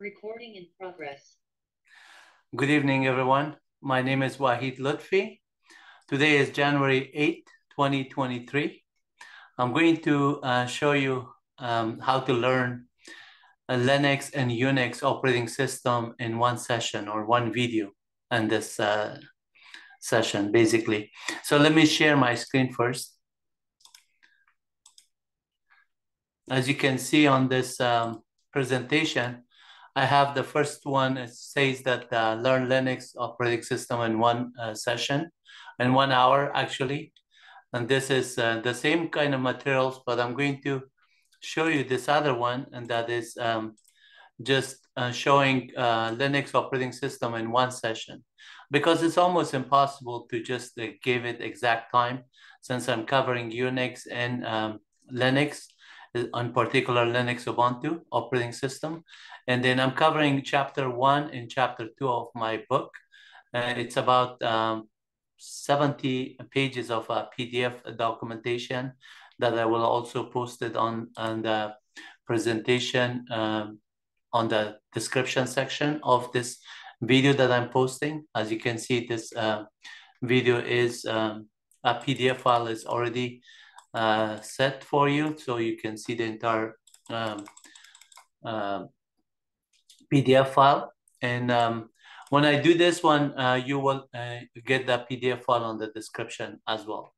Recording in progress. Good evening, everyone. My name is Wahid Lutfy. Today is January 8, 2023. I'm going to uh, show you um, how to learn a Linux and Unix operating system in one session or one video in this uh, session, basically. So let me share my screen first. As you can see on this um, presentation, I have the first one. It says that uh, learn Linux operating system in one uh, session, in one hour actually. And this is uh, the same kind of materials, but I'm going to show you this other one, and that is um, just uh, showing uh, Linux operating system in one session, because it's almost impossible to just uh, give it exact time, since I'm covering Unix and um, Linux, on particular Linux Ubuntu operating system. And then I'm covering chapter one and chapter two of my book. Uh, it's about um, 70 pages of uh, PDF documentation that I will also post it on, on the presentation um, on the description section of this video that I'm posting. As you can see, this uh, video is um, a PDF file is already uh, set for you so you can see the entire um, uh, PDF file. And um, when I do this one, uh, you will uh, get the PDF file on the description as well.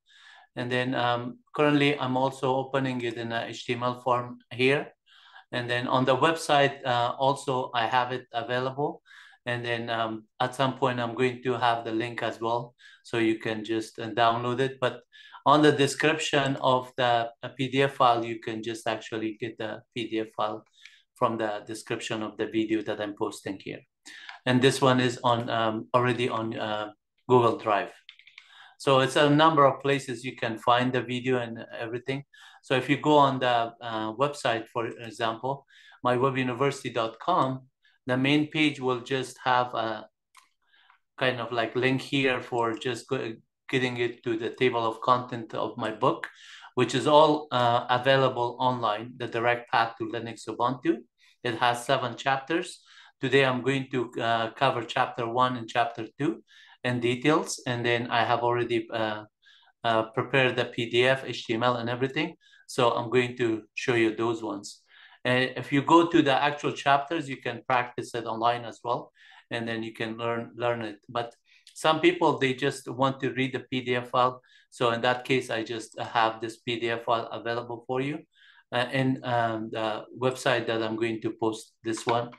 And then um, currently I'm also opening it in a HTML form here. And then on the website, uh, also I have it available. And then um, at some point I'm going to have the link as well. So you can just uh, download it. But on the description of the PDF file, you can just actually get the PDF file from the description of the video that I'm posting here. And this one is on um, already on uh, Google Drive. So it's a number of places you can find the video and everything. So if you go on the uh, website, for example, mywebuniversity.com, the main page will just have a kind of like link here for just getting it to the table of content of my book, which is all uh, available online, the direct path to Linux Ubuntu. It has seven chapters. Today I'm going to uh, cover chapter one and chapter two in details. And then I have already uh, uh prepared the PDF, HTML and everything. So I'm going to show you those ones. And if you go to the actual chapters, you can practice it online as well. And then you can learn, learn it. But some people, they just want to read the PDF file. So in that case, I just have this PDF file available for you uh, in um, the website that I'm going to post this one.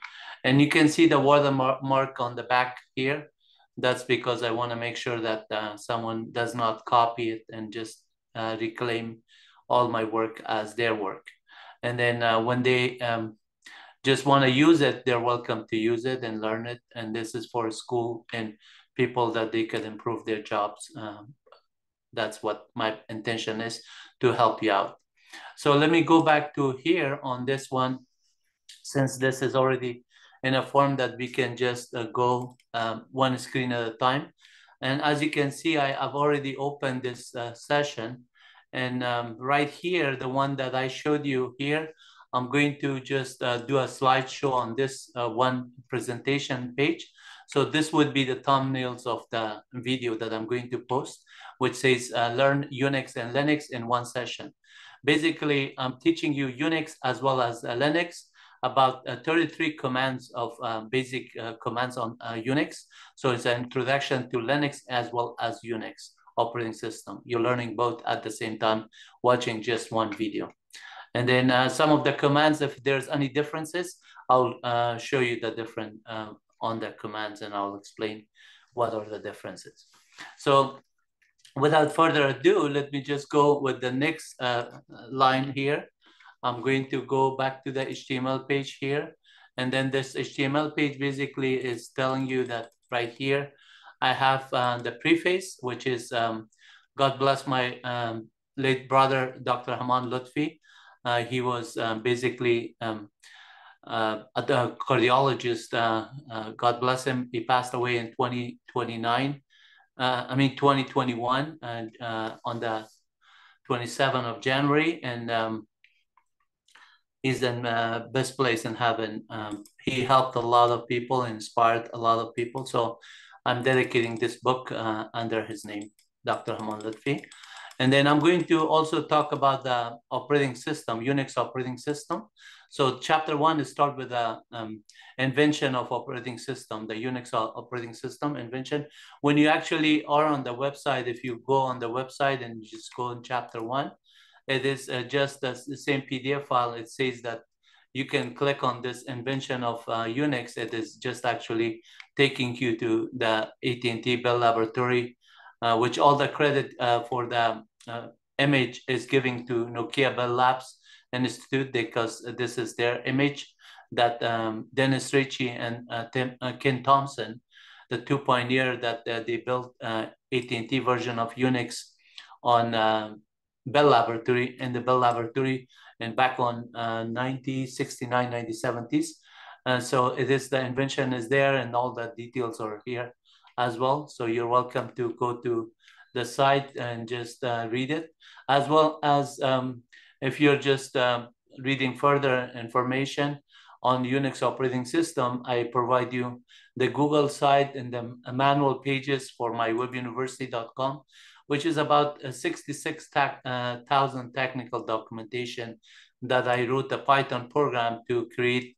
And you can see the watermark on the back here. That's because I want to make sure that uh, someone does not copy it and just uh, reclaim all my work as their work. And then uh, when they um, just want to use it, they're welcome to use it and learn it. And this is for school and people that they could improve their jobs. Um, that's what my intention is to help you out. So let me go back to here on this one, since this is already in a form that we can just uh, go um, one screen at a time. And as you can see, I have already opened this uh, session. And um, right here, the one that I showed you here, I'm going to just uh, do a slideshow on this uh, one presentation page. So this would be the thumbnails of the video that I'm going to post, which says uh, learn Unix and Linux in one session. Basically, I'm teaching you Unix as well as uh, Linux, about uh, 33 commands of uh, basic uh, commands on uh, Unix. So it's an introduction to Linux as well as Unix operating system. You're learning both at the same time, watching just one video. And then uh, some of the commands, if there's any differences, I'll uh, show you the different um, on the commands and I'll explain what are the differences. So without further ado, let me just go with the next uh, line here. I'm going to go back to the HTML page here. And then this HTML page basically is telling you that right here, I have uh, the preface, which is um, God bless my um, late brother, Dr. Haman Lutfy. Uh, he was um, basically um, uh, the cardiologist, uh, uh, God bless him, he passed away in 2029. Uh, I mean, 2021 and uh, on the 27th of January. And um, he's in uh, best place in heaven. Um, he helped a lot of people, inspired a lot of people. So I'm dedicating this book under his name, Dr. Hamon Lutfy. And then I'm going to also talk about the operating system, Unix operating system. So chapter one is start with the um, invention of operating system, the Unix operating system invention. When you actually are on the website, if you go on the website and just go in chapter one, it is uh, just the, the same PDF file. It says that you can click on this invention of uh, Unix. It is just actually taking you to the AT&T Bell Laboratory, uh, which all the credit uh, for the uh, image is giving to Nokia Bell Labs Institute because this is their image that um, Dennis Ritchie and uh, Tim, Ken Thompson, the two pioneer that they built AT&T version of Unix on um, Bell Laboratory in the Bell Laboratory and back on uh, 1969, 1970s. And so it is the invention is there and all the details are here as well. So you're welcome to go to the site and just uh, read it, as well as um, if you're just um, reading further information on Unix operating system, I provide you the Google site and the manual pages for my webuniversity.com which is about uh, 66,000 uh, technical documentation that I wrote a Python program to create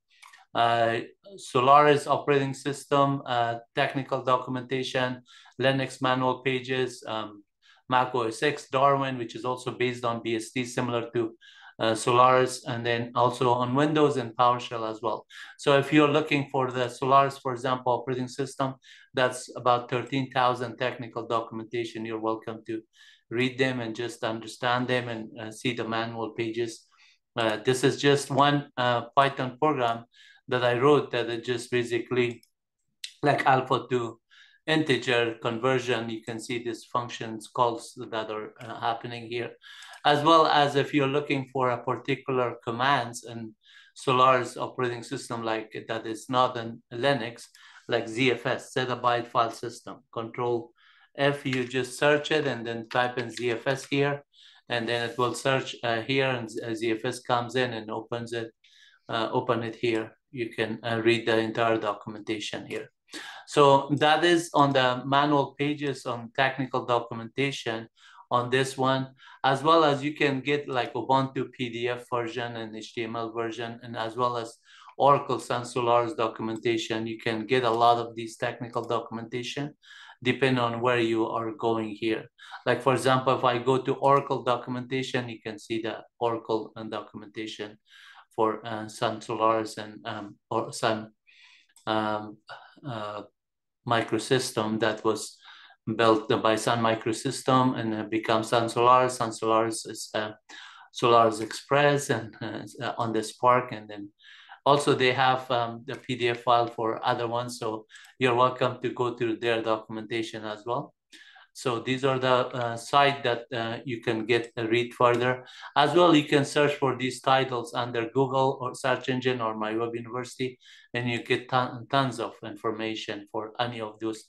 uh, Solaris operating system, uh, technical documentation, Linux manual pages, um, Mac OS X, Darwin, which is also based on BSD, similar to uh, Solaris, and then also on Windows and PowerShell as well. So if you're looking for the Solaris, for example, operating system, that's about 13,000 technical documentation. You're welcome to read them and just understand them and uh, see the manual pages. Uh, this is just one uh, Python program that I wrote that it just basically like alpha to integer conversion. You can see these functions calls that are uh, happening here as well as if you're looking for a particular commands in Solaris operating system like that is not in Linux, like ZFS, zettabyte file system. Control F, you just search it and then type in ZFS here, and then it will search uh, here and ZFS comes in and opens it, uh, open it here. You can uh, read the entire documentation here. So that is on the manual pages on technical documentation on this one, as well as you can get like a Ubuntu PDF version and HTML version, and as well as Oracle Sun Solaris documentation. You can get a lot of these technical documentation depending on where you are going here. Like for example, if I go to Oracle documentation, you can see the Oracle and documentation for uh, Solaris and um, or Sun um, uh, microsystem that was built by Sun Microsystem and become Sun Solaris. Sun Solaris is uh, Solaris Express and uh, on the SPARC. And then also they have um, the PDF file for other ones. So you're welcome to go through their documentation as well. So these are the uh, site that uh, you can get uh, read further. As well, you can search for these titles under Google or search engine or My Web University, and you get ton tons of information for any of those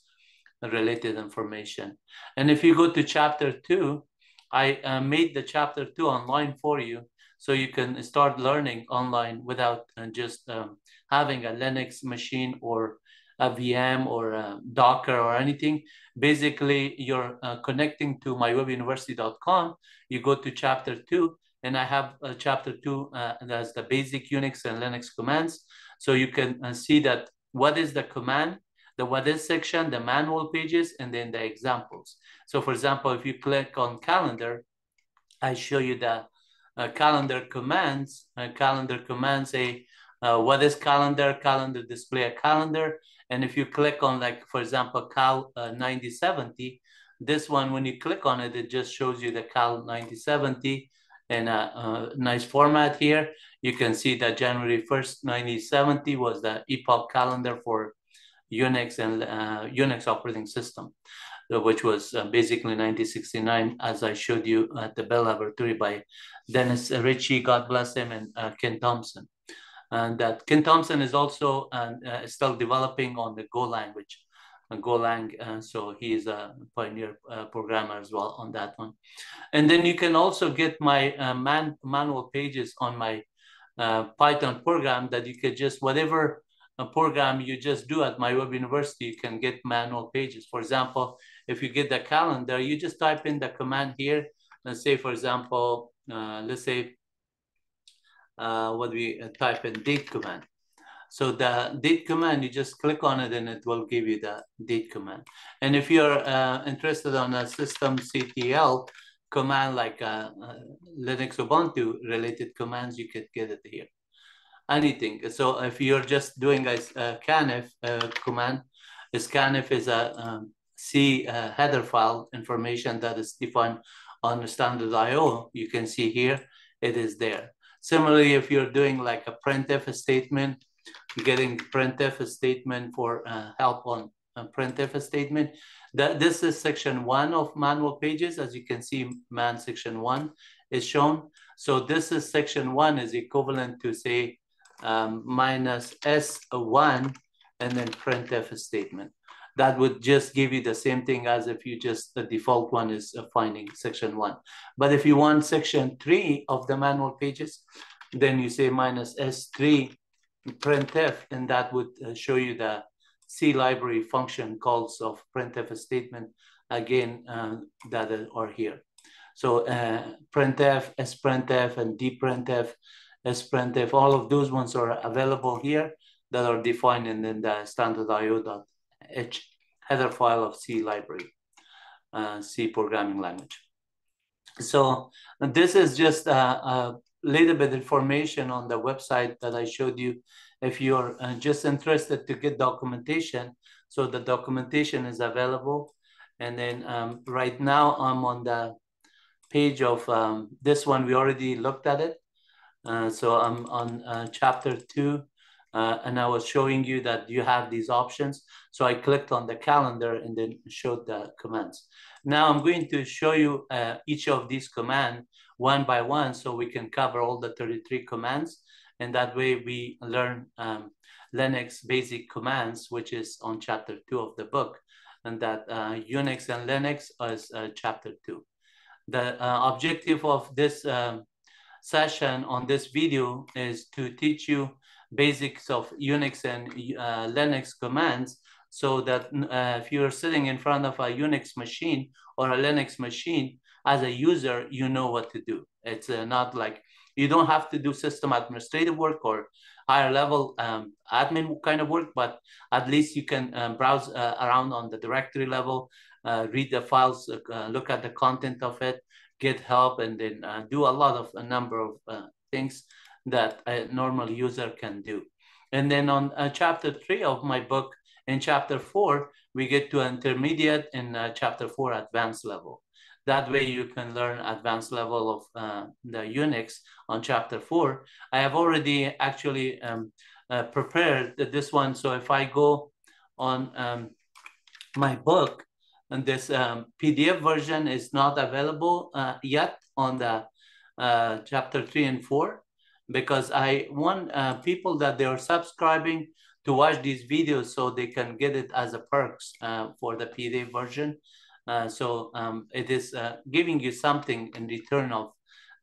related information. And if you go to chapter two, I uh, made the chapter two online for you. So you can start learning online without uh, just um, having a Linux machine or a VM or a Docker or anything. Basically, you're uh, connecting to mywebuniversity.com. You go to chapter two, and I have a chapter two uh, that's the basic Unix and Linux commands. So you can uh, see that what is the command the what is section, the manual pages, and then the examples. So for example, if you click on calendar, I show you the uh, calendar commands. Uh, calendar commands say, uh, what is calendar? Calendar display a calendar. And if you click on like, for example, cal uh, 9070, this one, when you click on it, it just shows you the cal 9070 in a, a, nice format here. You can see that January 1st, 1970 was the epoch calendar for Unix and uh, Unix operating system, which was uh, basically 1969, as I showed you at the Bell Laboratory by Dennis Ritchie, God bless him, and uh, Ken Thompson. And that Ken Thompson is also uh, still developing on the Go language. Golang, uh, so he is a pioneer uh, programmer as well on that one. And then you can also get my uh, man manual pages on my uh, Python program that you could just, whatever uh, program you just do at My Web University, you can get manual pages. For example, if you get the calendar, you just type in the command here. Let's say, for example, uh, let's say, uh, what we type in date command. So the date command, you just click on it and it will give you the date command. And if you're uh, interested on a system CTL command like uh, uh, Linux Ubuntu related commands, you could get it here. Anything. So if you're just doing a, a scanf uh, command, a scanf is a um, C uh, header file information that is defined on the standard IO. You can see here, it is there. Similarly, if you're doing like a printf statement, getting printf statement for uh, help on a printf statement. That this is section one of manual pages. As you can see, man section one is shown. So this is section one is equivalent to say um, minus S1 and then printf statement. That would just give you the same thing as if you just, the default one is uh, finding section one. But if you want section three of the manual pages, then you say minus S3 printf, and that would uh, show you the C library function calls of printf statement again uh, that are here. So uh, printf, sprintf, and dprintf, sprintf, all of those ones are available here that are defined in, in the standard io.h header file of C library, uh, C programming language. So this is just a, a little bit information on the website that I showed you. If you're uh, just interested to get documentation, so the documentation is available. And then um, right now I'm on the page of um, this one. We already looked at it. Uh, so I'm on uh, chapter two, uh, and I was showing you that you have these options. So I clicked on the calendar and then showed the commands. Now I'm going to show you uh, each of these commands one by one so we can cover all the 33 commands. And that way we learn um, Linux basic commands, which is on chapter two of the book. And that uh, Unix and Linux is uh, chapter two. The uh, objective of this um, session on this video is to teach you basics of Unix and uh, Linux commands so that uh, if you're sitting in front of a Unix machine or a Linux machine, as a user, you know what to do. It's uh, not like you don't have to do system administrative work or higher level um, admin kind of work, but at least you can um, browse uh, around on the directory level, uh, read the files, uh, look at the content of it, get help, and then uh, do a lot of a number of uh, things that a normal user can do. And then on chapter three of my book, in chapter four, we get to intermediate and chapter four advanced level. That way you can learn advanced level of uh, the Unix on chapter four. I have already actually um, uh, prepared this one. So if I go on um, my book, and this um, PDF version is not available uh, yet on the uh, chapter three and four, because I want uh, people that they are subscribing to watch these videos so they can get it as a perks uh, for the PDF version. Uh, so um, it is uh, giving you something in return of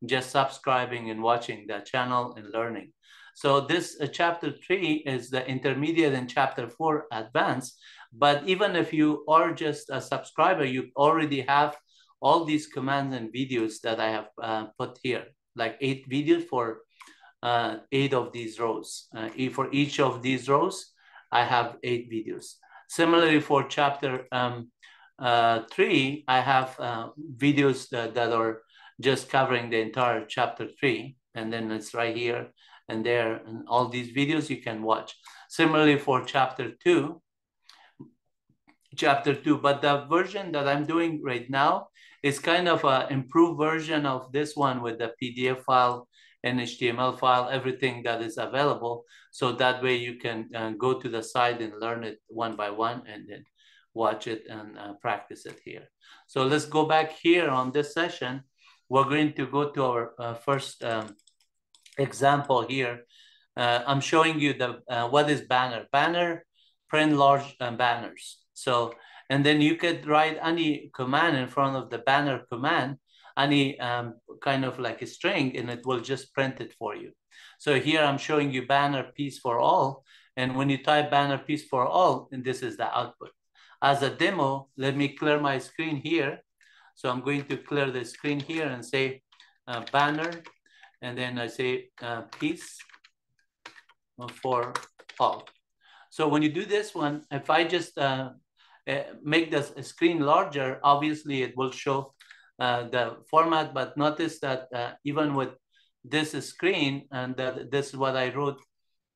just subscribing and watching the channel and learning. So this uh, chapter three is the intermediate and chapter four advanced. But even if you are just a subscriber, you already have all these commands and videos that I have uh, put here, like eight videos for uh, eight of these rows. for each of these rows, I have eight videos. Similarly for chapter um, uh, three, I have uh, videos that, that are just covering the entire chapter three, and then it's right here and there, and all these videos you can watch. Similarly for chapter two, chapter two, but the version that I'm doing right now is kind of an improved version of this one with the PDF file and HTML file, everything that is available. So that way you can uh, go to the site and learn it one by one and then watch it and uh, practice it here. So let's go back here on this session. We're going to go to our uh, first um, example here. Uh, I'm showing you the uh, what is banner. Banner, print large uh, banners. So, and then you could write any command in front of the banner command, any um, kind of like a string, and it will just print it for you. So here I'm showing you banner peace for all. And when you type banner peace for all, and this is the output. As a demo, let me clear my screen here. So I'm going to clear the screen here and say uh, banner, and then I say uh, peace for all. So when you do this one, if I just uh, uh make the screen larger, obviously it will show the format, but notice that uh, even with this screen, and that this is what I wrote,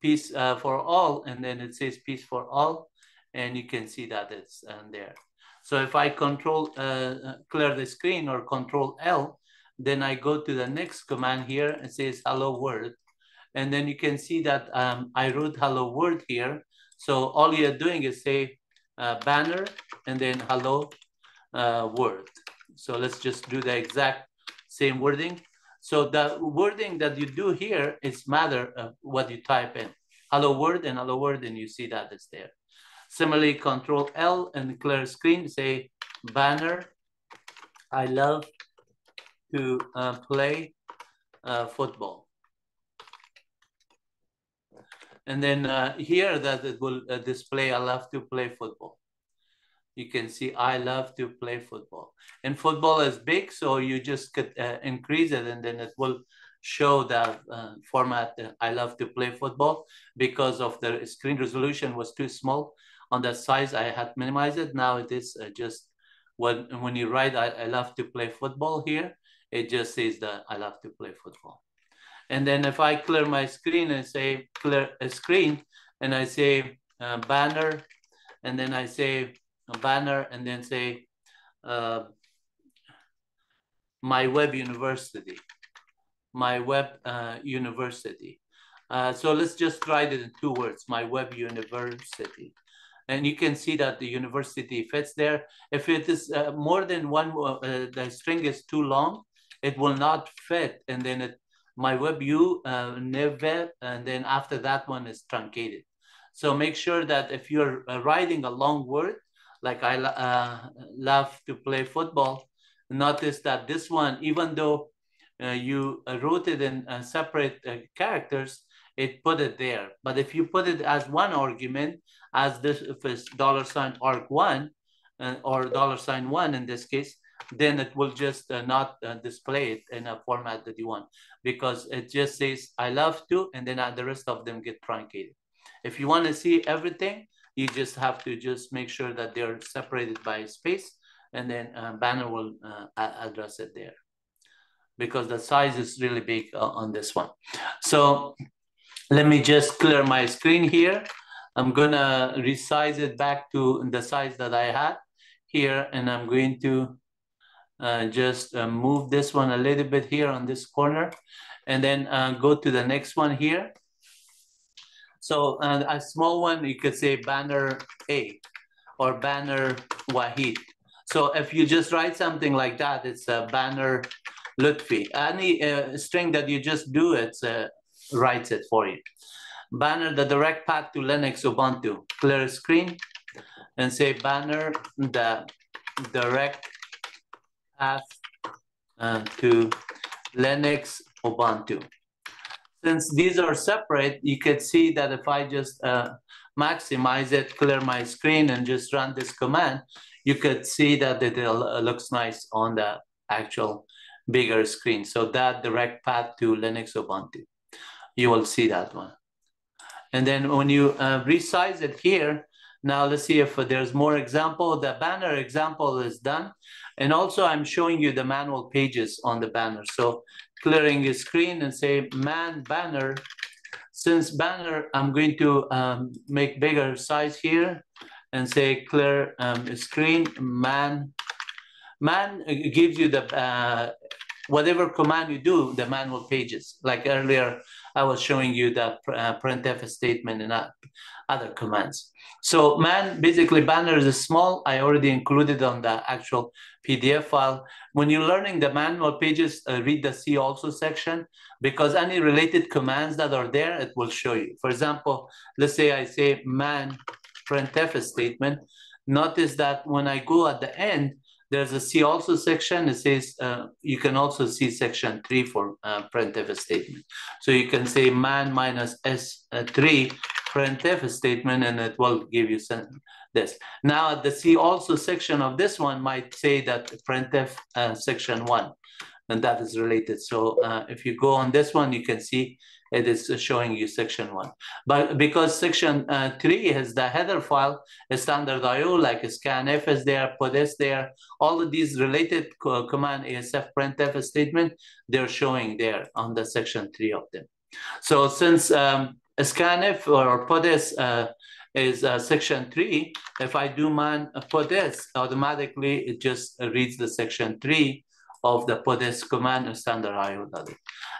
peace for all, and then it says peace for all, and you can see that it's there. So if I control uh, clear the screen or control L, then I go to the next command here. It says hello world. And then you can see that um, I wrote hello world here. So all you're doing is say uh, banner and then hello uh, world. So let's just do the exact same wording. So the wording that you do here is matter of what you type in. Hello world and hello world and you see that it's there. Similarly, control L and clear screen, say banner. I love to uh, play uh, football. And then uh, here that it will uh, display, I love to play football. You can see, I love to play football. And football is big, so you just could uh, increase it and then it will show the uh, format, I love to play football because of the screen resolution was too small on that size, I had minimized it. Now it is uh, just when when you write, I, I love to play football here, it just says that I love to play football. And then if I clear my screen and say clear a screen, and I say uh, banner, and then I say banner, and then say uh, my web university, my web uh, university. Uh, so let's just write it in two words, my web university and you can see that the university fits there. If it is uh, more than one, uh, the string is too long, it will not fit. And then it, my web u uh, never, and then after that one is truncated. So make sure that if you're uh, writing a long word, like I uh, love to play football, notice that this one, even though uh, you wrote it in uh, separate uh, characters, it put it there. But if you put it as one argument, as this if it's dollar sign arc one, uh, or dollar sign one in this case, then it will just uh, not uh, display it in a format that you want because it just says I love to and then uh, the rest of them get truncated. If you want to see everything, you just have to just make sure that they're separated by space and then uh, banner will uh, address it there because the size is really big uh, on this one. So let me just clear my screen here. I'm gonna resize it back to the size that I had here, and I'm going to uh, just uh, move this one a little bit here on this corner, and then uh, go to the next one here. So uh, a small one, you could say banner A or banner Wahid. So if you just write something like that, it's a banner Lutfy. Any uh, string that you just do, it uh, writes it for you banner the direct path to Linux Ubuntu. Clear screen and say banner the direct path uh, to Linux Ubuntu. Since these are separate, you could see that if I just uh, maximize it, clear my screen and just run this command, you could see that it looks nice on the actual bigger screen. So that direct path to Linux Ubuntu, you will see that one. And then when you uh, resize it here, now let's see if there's more example. The banner example is done. And also I'm showing you the manual pages on the banner. So clearing the screen and say man banner. Since banner, I'm going to um, make bigger size here and say clear um, screen man. Man gives you the, uh, whatever command you do, the manual pages. Like earlier, I was showing you the uh, printf statement and other commands. So man, basically banner is small. I already included on the actual PDF file. When you're learning the manual pages, uh, read the see also section because any related commands that are there, it will show you. For example, let's say I say man printf statement. Notice that when I go at the end, There's a see also section. It says uh, you can also see section three for uh, printf statement. So you can say man minus s3 uh, printf statement, and it will give you this. Now the see also section of this one might say that printf uh, section one, and that is related. So uh, if you go on this one, you can see it is showing you section one. But because section uh, three has the header file, a standard IO like scanf is there, puts there, all of these related co command ASF printf statement, they're showing there on the section three of them. So since um, scanf or puts uh, is uh, section three, if I do man puts, automatically it just reads the section three of the puts command standard IO.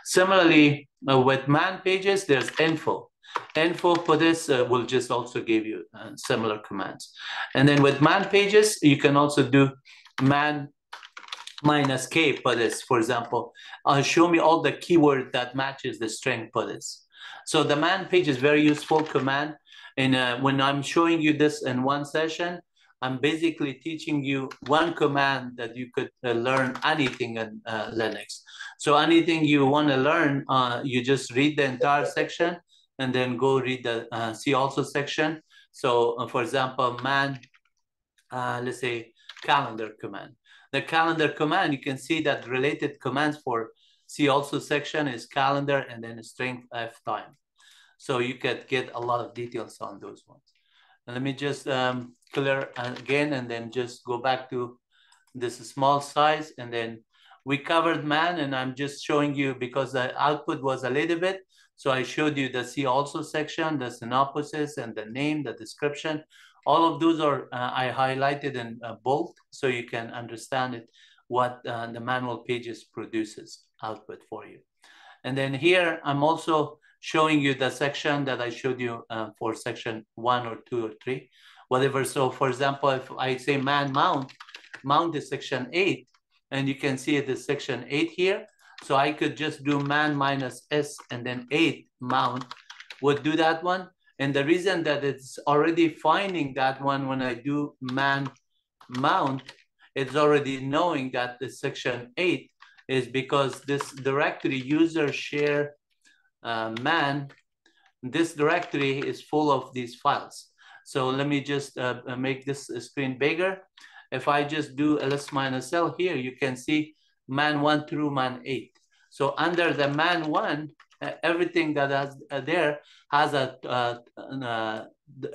Similarly, uh, with man pages, there's info. Info puts uh, will just also give you uh, similar commands. And then with man pages, you can also do man minus k puts, for example. Uh, show me all the keyword that matches the string puts. So the man page is very useful command. And uh, when I'm showing you this in one session, I'm basically teaching you one command that you could uh, learn anything in uh, Linux. So anything you want to learn, uh, you just read the entire section and then go read the uh, see also section. So uh, for example, man, uh, let's say calendar command. The calendar command, you can see that related commands for see also section is calendar and then string f time. So you could get a lot of details on those ones. And let me just um, clear again and then just go back to this small size and then we covered man and I'm just showing you because the output was a little bit. So I showed you the see also section, the synopsis and the name, the description. All of those are uh, I highlighted in uh, bold so you can understand it, what uh, the manual pages produces output for you. And then here I'm also showing you the section that I showed you uh, for section one or two or three whatever. So for example, if I say man mount, mount is section eight, and you can see it is section eight here. So I could just do man minus S and then eight mount would do that one. And the reason that it's already finding that one when I do man mount, it's already knowing that the section eight is because this directory user share uh, man, this directory is full of these files. So let me just uh, uh, make this screen bigger. If I just do ls minus l here, you can see man one through man eight. So under the man one, everything that has uh, there has a, uh, uh,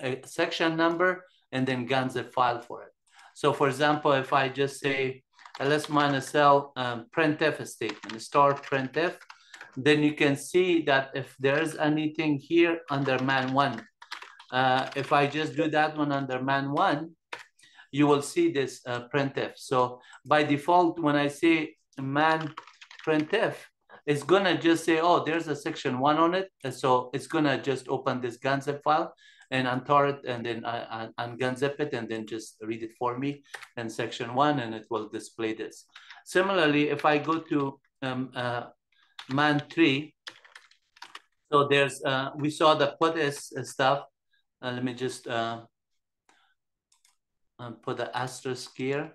a, section number and then gunzip file for it. So for example, if I just say ls minus l um, printf statement, star printf, then you can see that if there's anything here under man one, uh, if I just do that one under man one, you will see this uh, printf. So by default, when I say man printf, it's gonna just say, oh, there's a section one on it. And so it's gonna just open this gunzip file and untar it and then uh, it and then just read it for me in section one and it will display this. Similarly, if I go to um, uh, man three, so there's, uh, we saw the puts stuff uh, let me just uh, uh, put the asterisk here.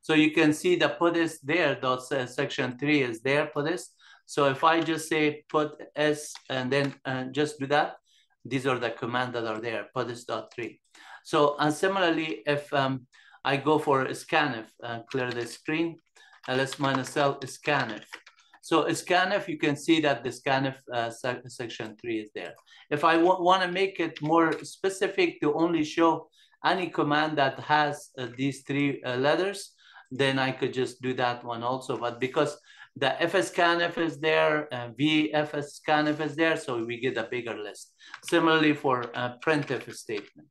So you can see the puts there, dot section three is there, puts. So if I just say put S and then uh, just do that, these are the commands that are there, put is dot three. So and similarly, if um, I go for scanf, uh, clear the screen, ls minus l scanf. So scanf, you can see that the scanf uh, section three is there. If I want to make it more specific to only show any command that has uh, these three uh, letters, then I could just do that one also. But because the fscanf is there, uh, vfscanf is there, so we get a bigger list. Similarly for uh, printf statement.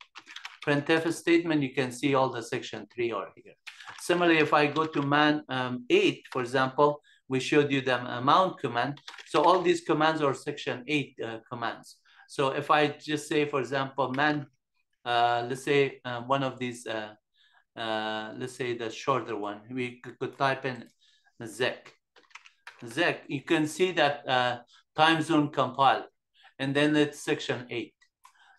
Printf statement, you can see all the section three are here. Similarly, if I go to man um, eight, for example, we showed you the mount command. So all these commands are section eight uh, commands. So if I just say, for example, man, uh, let's say uh, one of these, uh, uh, let's say the shorter one, we could type in Zic. Zic, you can see that uh, time zone compile, and then it's section eight.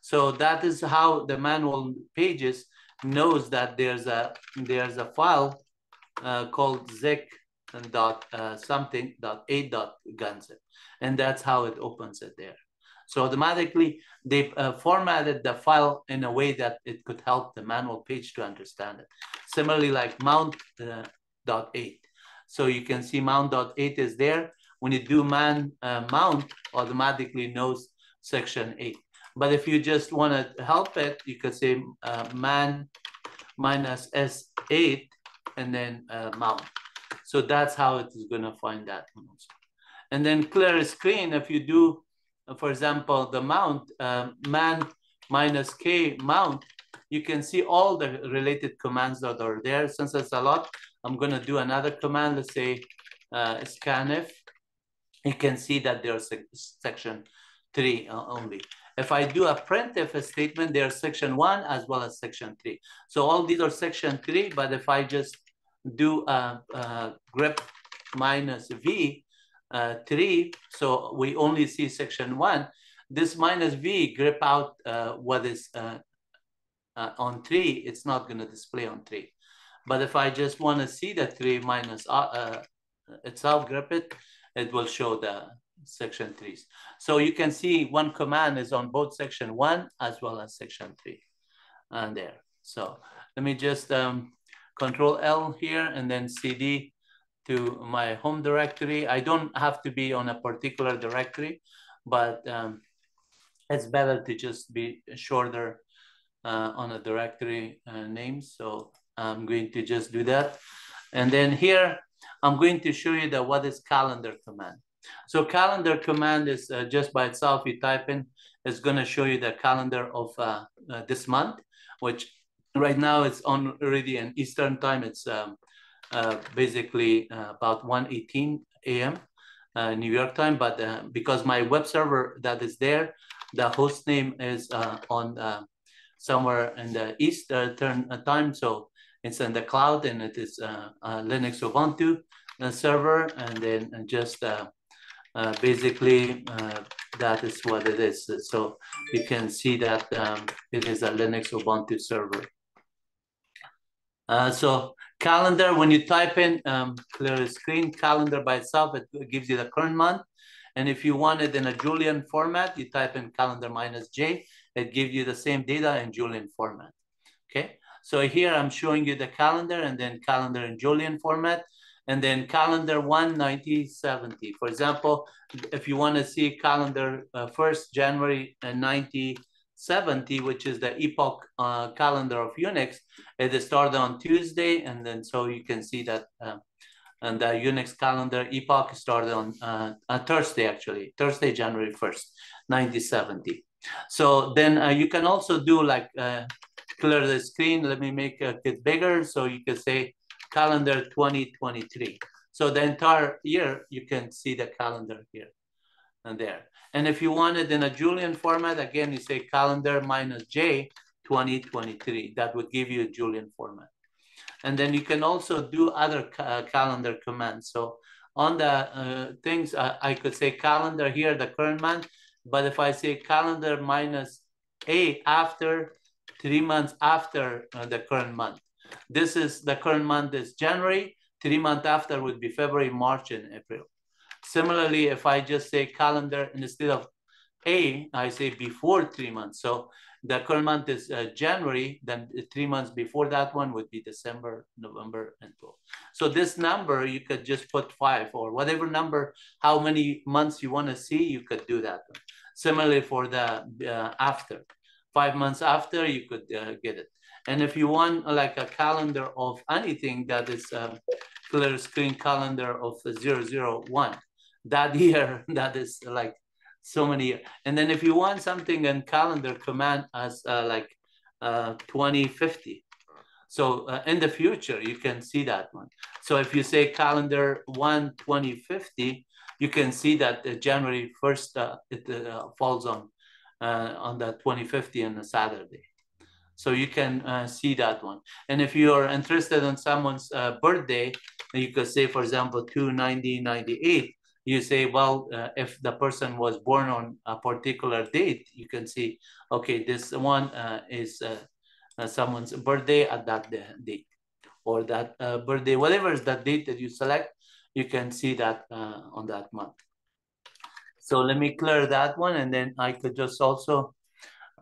So that is how the manual pages knows that there's a there's a file uh, called zic dot uh, something dot eight dot gunzip, and that's how it opens it there. So automatically they uh, formatted the file in a way that it could help the manual page to understand it. Similarly, like mount uh, dot eight. So you can see mount dot eight is there. When you do man uh, mount, automatically knows section eight. But if you just want to help it, you could say uh, man minus S8 and then uh, mount. So that's how it is going to find that. And then clear screen, if you do, for example, the mount, uh, man minus K mount, you can see all the related commands that are there. Since it's a lot, I'm going to do another command. Let's say uh, scanf. You can see that there's a section three uh, only. If I do a printf statement, there's section one as well as section three. So all these are section three, but if I just do a, grep minus v uh, three, so we only see section one, this minus v grip out uh, what is uh, uh on three, it's not gonna display on three. But if I just wanna see the three minus uh, uh, itself grip it, it will show the section threes. So you can see one command is on both section one as well as section three and there. So let me just um, control L here and then CD to my home directory. I don't have to be on a particular directory, but um, it's better to just be shorter uh, on a directory uh, name. So I'm going to just do that. And then here, I'm going to show you the what is calendar command. So calendar command is uh, just by itself, you type in, it's gonna show you the calendar of uh, uh, this month, which right now it's on already in Eastern time. It's um, uh, basically uh, about 1.18 a.m. Uh, New York time, but because my web server that is there, the host name is on somewhere in the Eastern time, so it's in the cloud and it is a Linux Ubuntu server, and then just uh, basically, uh, that is what it is. So you can see that um, it is a Linux Ubuntu server. Uh, so calendar, when you type in um, clear screen calendar by itself, it gives you the current month. And if you want it in a Julian format, you type in calendar minus J, it gives you the same data in Julian format. Okay, so here I'm showing you the calendar and then calendar in Julian format and then calendar 190 70. For example, if you want to see calendar uh, 1st January uh, 90 70, which is the epoch uh, calendar of Unix, it started on Tuesday, and then so you can see that uh, and the Unix calendar epoch started on uh, Thursday, actually, Thursday, January 1st, 1970. So then uh, you can also do like uh, clear the screen. Let me make it bigger. So you can say calendar 2023. So the entire year, you can see the calendar here and there. And if you want it in a Julian format, again, you say calendar minus J 2023. That would give you a Julian format. And then you can also do other ca uh, calendar commands. So on the uh, things, uh, I could say calendar here, the current month. But if I say calendar minus A after three months after uh, the current month, this is the current month is January. Three months after would be February, March, and April. Similarly, if I just say calendar instead of A, I say before three months. So the current month is uh, January, then three months before that one would be December, November, and 12. So this number, you could just put five or whatever number, how many months you want to see, you could do that. Similarly for the uh, after, five months after, you could uh, get it. And if you want uh, like a calendar of anything that is a clear screen calendar of 001, that year, that is like so many. And then if you want something in calendar command as uh, like uh, 2050, so uh, in the future, you can see that one. So if you say calendar 1 2050, you can see that January 1st, uh, it uh, falls on uh, on that 2050 on a Saturday. So you can uh, see that one. And if you are interested in someone's uh, birthday, you could say, for example, 29098. You say, well, uh, if the person was born on a particular date, you can see, okay, this one uh, is uh, uh, someone's birthday at that date or that uh, birthday, whatever is that date that you select, you can see that uh, on that month. So let me clear that one and then I could just also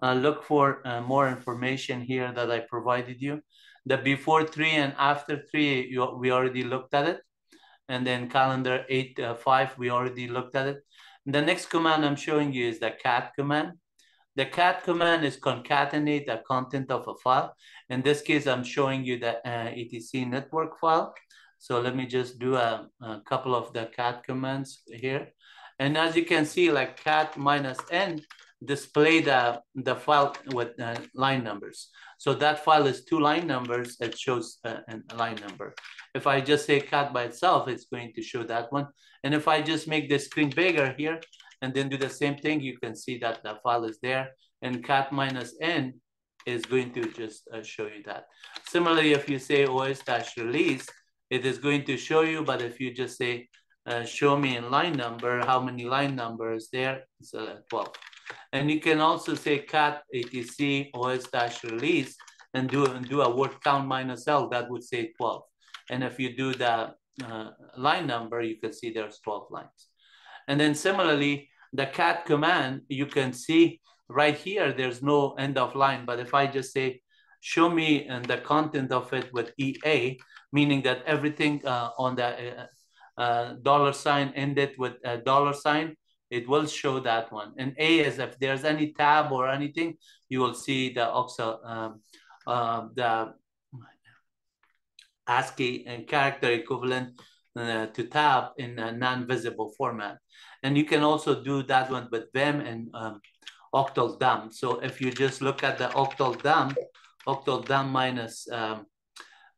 look for more information here that I provided you. The before three and after three, you, we already looked at it. And then calendar eight, uh, five, we already looked at it. The next command I'm showing you is the cat command. The cat command is concatenate the content of a file. In this case, I'm showing you the uh, etc network file. So let me just do a, a, couple of the cat commands here. And as you can see, like cat minus n display the, the file with uh, line numbers. So that file is two line numbers, it shows uh, a line number. If I just say cat by itself, it's going to show that one. And if I just make the screen bigger here and then do the same thing, you can see that the file is there and cat minus n is going to just uh, show you that. Similarly, if you say os dash release, it is going to show you, but if you just say, uh, show me in line number, how many line numbers there, it's uh, 12. And you can also say cat etc os dash release and do, and do a word count minus L, that would say 12. And if you do the uh, line number, you can see there's 12 lines. And then similarly, the cat command, you can see right here, there's no end of line. But if I just say, show me and the content of it with EA, meaning that everything uh, on the uh, uh, dollar sign ended with a dollar sign, it will show that one. And A is if there's any tab or anything, you will see the um, uh, the ASCII and character equivalent uh, to tab in a non-visible format. And you can also do that one with Vim and um, octal dump. So if you just look at the octal dump, octal dump minus, um,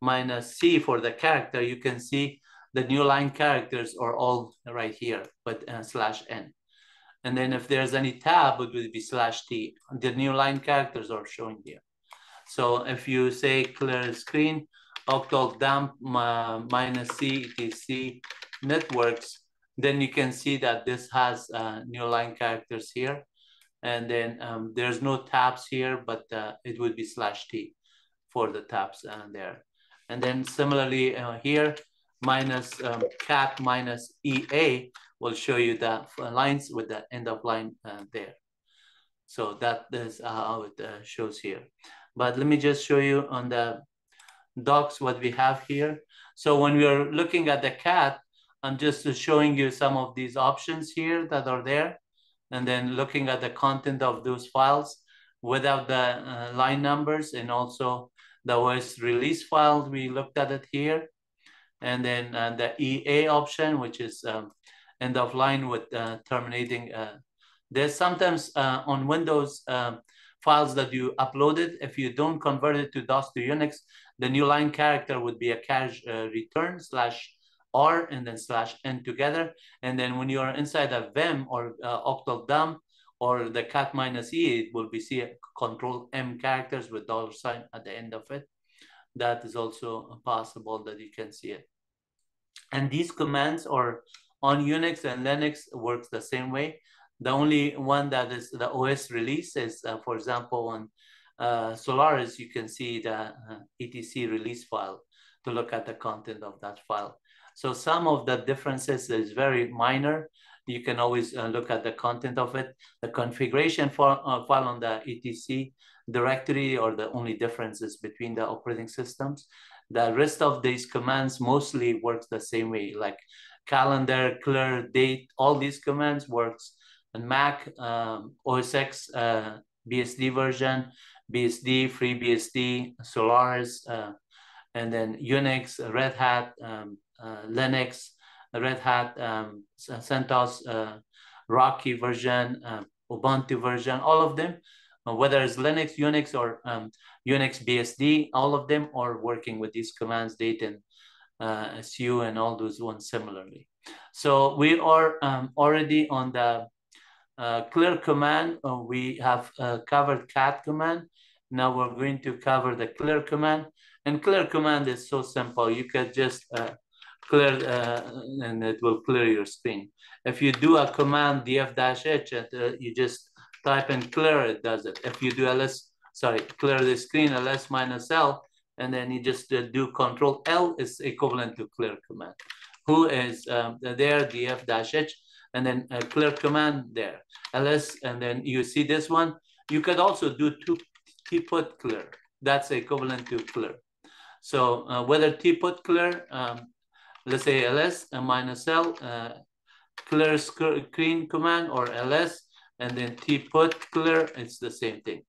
minus C for the character, you can see the new line characters are all right here, but uh, slash N. And then if there's any tab, it would be slash T. The new line characters are showing here. So if you say clear screen, octal dump uh, minus C, etc networks, then you can see that this has uh, new line characters here. And then um, there's no tabs here, but uh, it would be slash T for the tabs uh, there. And then similarly uh, here, minus um, cat minus EA will show you the lines with the end of line uh, there. So that is how it uh, shows here. But let me just show you on the docs what we have here. So when we are looking at the cat, I'm just showing you some of these options here that are there and then looking at the content of those files without the uh, line numbers and also the OS release file, we looked at it here. And then uh, the EA option, which is um, end of line with uh, terminating. Uh, there's sometimes uh, on Windows um, files that you uploaded, if you don't convert it to DOS to Unix, the new line character would be a cache uh, return slash R and then slash N together. And then when you are inside a Vim or uh, octal dump or the cat minus E, it will be see control M characters with dollar sign at the end of it. That is also possible that you can see it. And these commands are on Unix and Linux works the same way. The only one that is the OS release is, uh, for example, on uh, Solaris, you can see the uh, etc release file to look at the content of that file. So some of the differences is very minor. You can always uh, look at the content of it. The configuration for, uh, file on the etc directory or the only differences between the operating systems. The rest of these commands mostly works the same way, like calendar, clear, date, all these commands works. On Mac, um, OS X, uh, BSD version, BSD, FreeBSD, Solaris, uh, and then Unix, Red Hat, um, uh, Linux, Red Hat, um, CentOS, uh, Rocky version, um, Ubuntu version, all of them, uh, whether it's Linux, Unix, or um, Unix BSD, all of them are working with these commands, date and uh, SU and all those ones similarly. So we are um, already on the uh, clear command. Uh, we have uh, covered cat command. Now we're going to cover the clear command. And clear command is so simple. You can just uh, clear uh, and it will clear your screen. If you do a command df-h, you just type in clear, it does it. If you do ls sorry, clear the screen, ls minus l, and then you just uh, do control L is equivalent to clear command. Who is um, there, df dash h, and then uh, clear command there, ls, and then you see this one. You could also do two tput clear. That's equivalent to clear. So uh, whether tput clear, um, let's say ls uh, minus l, uh, clear screen command or ls, and then tput clear, it's the same thing.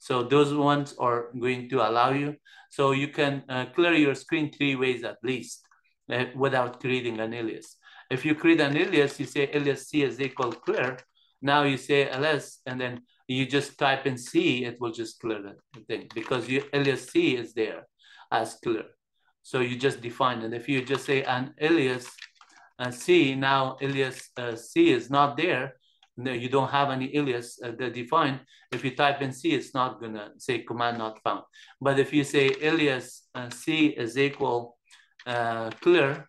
So those ones are going to allow you. So you can uh, clear your screen three ways at least uh, without creating an alias. If you create an alias, you say alias C is equal clear. Now you say ls, and then you just type in C, it will just clear the thing because your alias C is there as clear. So you just define it. If you just say an alias uh, C, now alias uh, C is not there, no, you don't have any alias uh, defined. If you type in C, it's not gonna say command not found. But if you say alias uh, C is equal uh, clear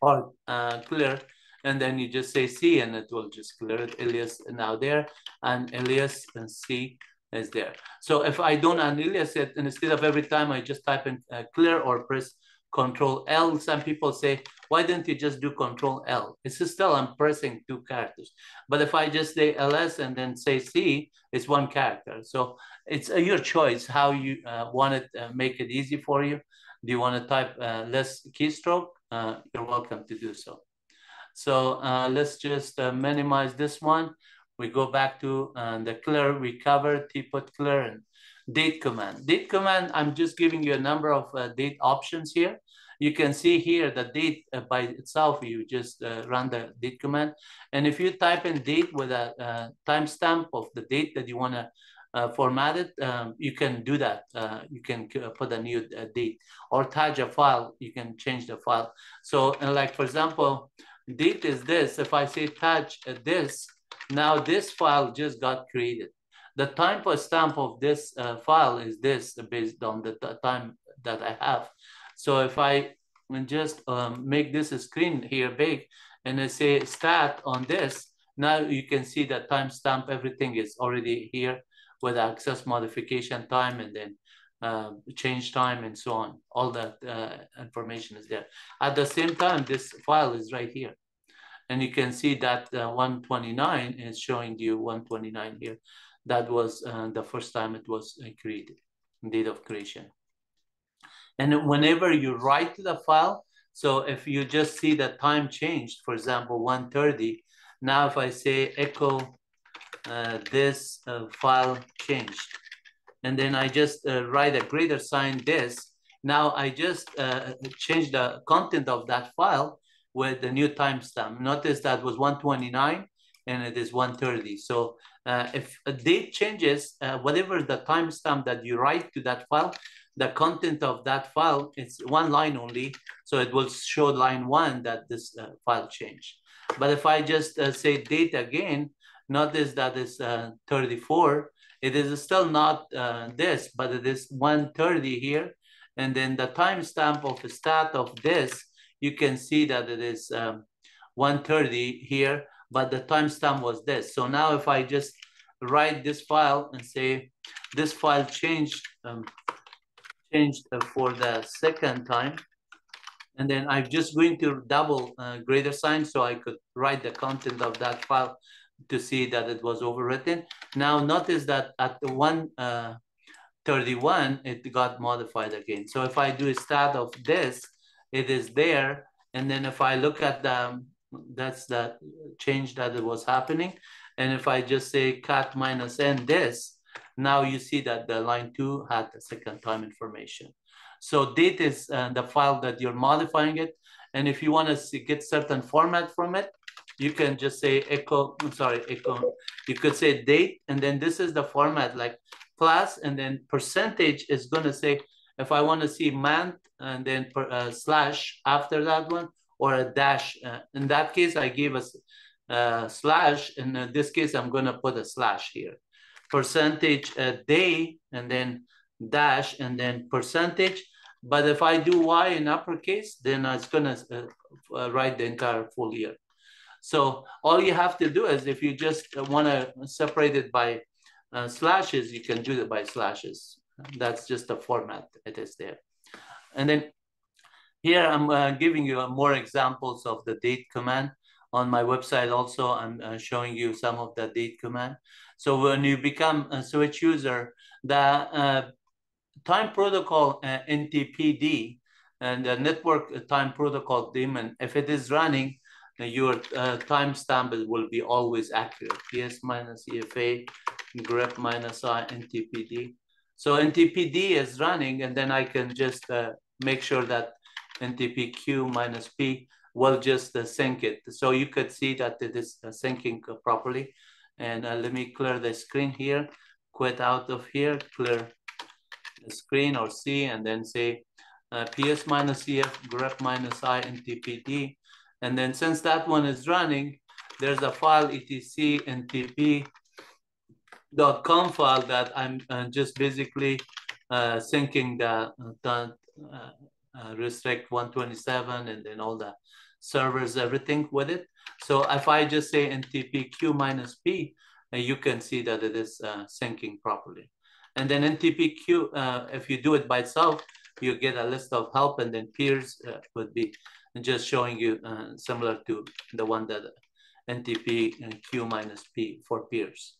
or uh, clear, and then you just say C and it will just clear it. Alias now there and alias and C is there. So if I don't alias it, instead of every time I just type in uh, clear or press control L, some people say, why don't you just do control L? It's still I'm pressing two characters. But if I just say ls and then say C, it's one character. So it's uh, your choice how you uh, want to uh, make it easy for you. Do you want to type uh, less keystroke? Uh, you're welcome to do so. So uh, let's just minimize this one. We go back to the clear, recover, tput clear, and date command. Date command, I'm just giving you a number of date options here you can see here the date uh, by itself, you just uh, run the date command. And if you type in date with a uh, timestamp of the date that you want to uh, format it, um, you can do that. Uh, you can uh, put a new date or tag a file, you can change the file. So and like, for example, date is this. If I say tag this, now this file just got created. The time stamp of this file is this based on the time that I have. So if I just um, make this screen here big and I say stat on this, now you can see that timestamp, everything is already here with access modification time and then um, change time and so on. All that uh, information is there. At the same time, this file is right here. And you can see that uh, 129 is showing you 129 here. That was uh, the first time it was uh, created, date of creation. And whenever you write the file, so if you just see the time changed, for example, 130, now if I say echo uh, this uh, file changed, and then I just uh, write a greater sign this, now I just uh, change the content of that file with the new timestamp. Notice that was 129 and it is 130. So uh, if a date changes, uh, whatever the timestamp that you write to that file, the content of that file, it's one line only. So it will show line one that this uh, file changed. But if I just uh, say date again, notice that it's uh, 34. It is still not uh, this, but it is 130 here. And then the timestamp of the stat of this, you can see that it is um, 130 here, but the timestamp was this. So now if I just write this file and say, this file changed um, changed uh, for the second time. And then I'm just going to double uh, greater sign so I could write the content of that file to see that it was overwritten. Now notice that at the 131, uh, it got modified again. So if I do a stat of this, it is there. And then if I look at the, that's that change that it was happening. And if I just say cat minus n this, now you see that the line two had the second time information. So date is uh, the file that you're modifying it. And if you want to get certain format from it, you can just say echo, I'm sorry, echo. You could say date, and then this is the format like and then percentage is going to say, if I want to see month, and then per, uh, slash after that one, or a dash. Uh, in that case, I give a uh, slash. In this case, I'm going to put a slash here percentage day and then dash and then percentage. But if I do Y in uppercase, then it's gonna uh, uh, write the entire full year. So all you have to do is if you just wanna separate it by uh, slashes, you can do it by slashes. That's just the format it is there. And then here I'm uh, giving you more examples of the date command. On my website also, I'm uh, showing you some of the date command. So when you become a switch user, the uh, time protocol uh, NTPD and the network time protocol daemon, if it is running, your uh, timestamp will be always accurate. PS minus EFA, grep minus I, NTPD. So NTPD is running, and then I can just uh, make sure that NTPQ minus P will just uh, sync it. So you could see that it is uh, syncing properly. And uh, let me clear the screen here, quit out of here, clear the screen or C, and then say uh, PS minus EF, grep minus I, NTPD. And then since that one is running, there's a file etc ntp com file that I'm uh, just basically uh, syncing the, the uh, uh, restrict 127 and then all the servers, everything with it. So if I just say ntpq minus p, uh, you can see that it is uh, syncing properly. And then ntpq, if you do it by itself, you get a list of help and then peers would be just showing you similar to the one that NTP and Q minus P for peers.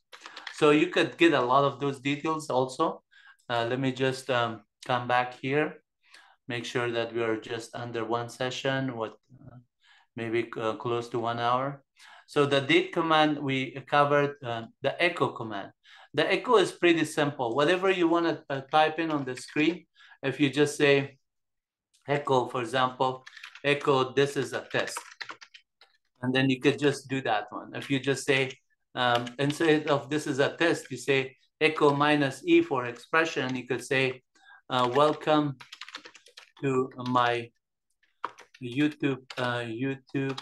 So you could get a lot of those details also. Uh, let me just um, come back here, make sure that we are just under one session what uh, maybe uh, close to one hour. So the date command, we covered uh, the echo command. The echo is pretty simple. Whatever you want to uh, type in on the screen, if you just say echo, for example, echo, this is a test. And then you could just do that one. If you just say um, instead of this is a test, you say echo minus E for expression. You could say, uh, welcome to my YouTube, uh, YouTube,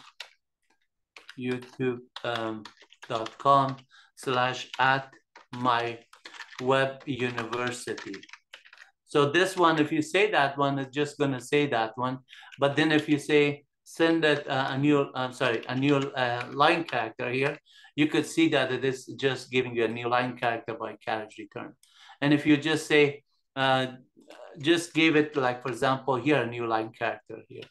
YouTube.com um, slash at my web university. So this one, if you say that one, it's just gonna say that one. But then if you say send that uh, a new, I'm sorry, a new uh, line character here, you could see that it is just giving you a new line character by carriage return. And if you just say, uh, just give it like, for example, here, a new line character here.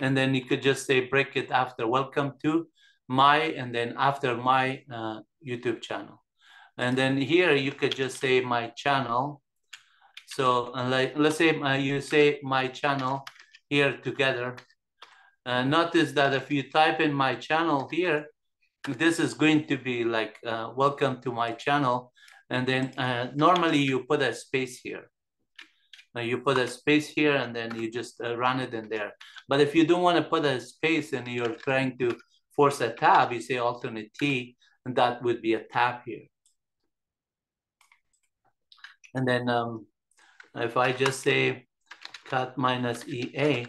And then you could just say, break it after welcome to my, and then after my uh, YouTube channel. And then here you could just say my channel. So uh, like, let's say uh, you say my channel here together. Uh, notice that if you type in my channel here, this is going to be like, uh, welcome to my channel. And then uh, normally you put a space here. Now you put a space here and then you just uh, run it in there. But if you don't want to put a space and you're trying to force a tab, you say alternate T, and that would be a tab here. And then um, if I just say cut minus EA,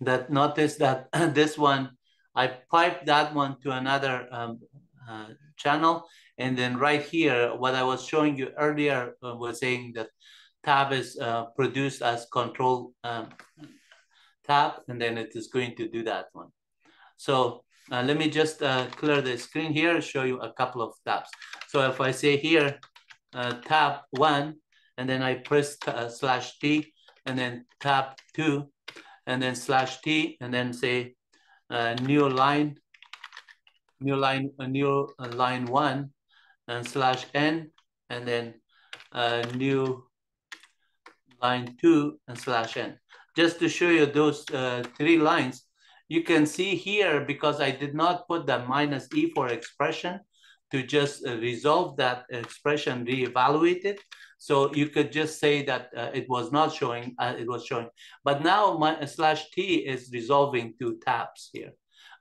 that notice that this one I pipe that one to another um, uh, channel. And then right here, what I was showing you earlier uh, was saying that tab is uh, produced as control um, tab, and then it is going to do that one. So uh, let me just uh, clear the screen here, show you a couple of tabs. So if I say here, uh, tab one, and then I press slash T, and then tab two, and then slash T, and then say uh, new line, new line, new uh, line one, and slash n, and then uh, new line two and slash n. Just to show you those uh, three lines, you can see here, because I did not put the minus e for expression, to just uh, resolve that expression, reevaluate it. So you could just say that uh, it was not showing, uh, it was showing. But now my slash T is resolving two tabs here.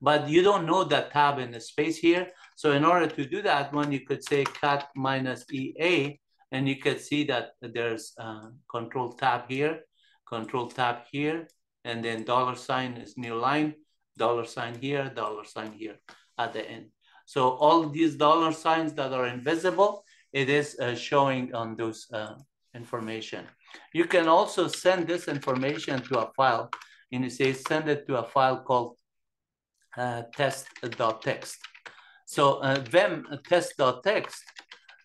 But you don't know that tab in the space here. So in order to do that one, you could say cut minus EA, and you can see that there's a control tab here, control tab here, and then dollar sign is new line, dollar sign here, dollar sign here at the end. So all these dollar signs that are invisible, it is uh, showing on those uh, information. You can also send this information to a file and you say send it to a file called uh, test.txt. So uh, vim test.txt,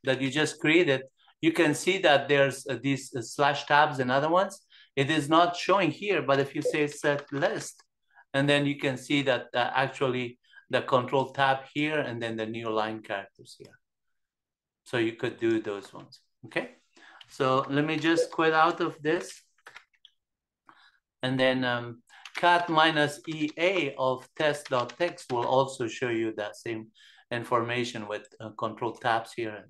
that you just created, you can see that there's uh, these uh, slash tabs and other ones. It is not showing here, but if you say set list, and then you can see that uh, actually the control tab here and then the new line characters here. So you could do those ones, okay? So let me just quit out of this. And then um, cat minus EA of test.txt will also show you that same information with uh, control tabs here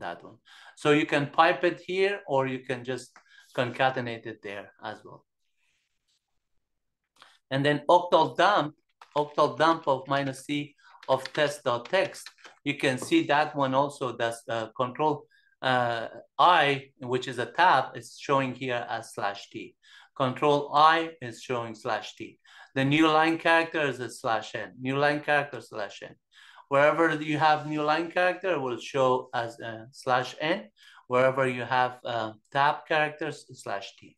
that one. So you can pipe it here or you can just concatenate it there as well. And then octal dump, octal dump of minus C of test.txt, you can see that one also, that's uh, control uh, I, which is a tab, is showing here as slash T. Control I is showing slash T. The new line character is a slash N. New line character slash N. Wherever you have new line character, it will show as a slash N. Wherever you have uh, tab characters, slash T.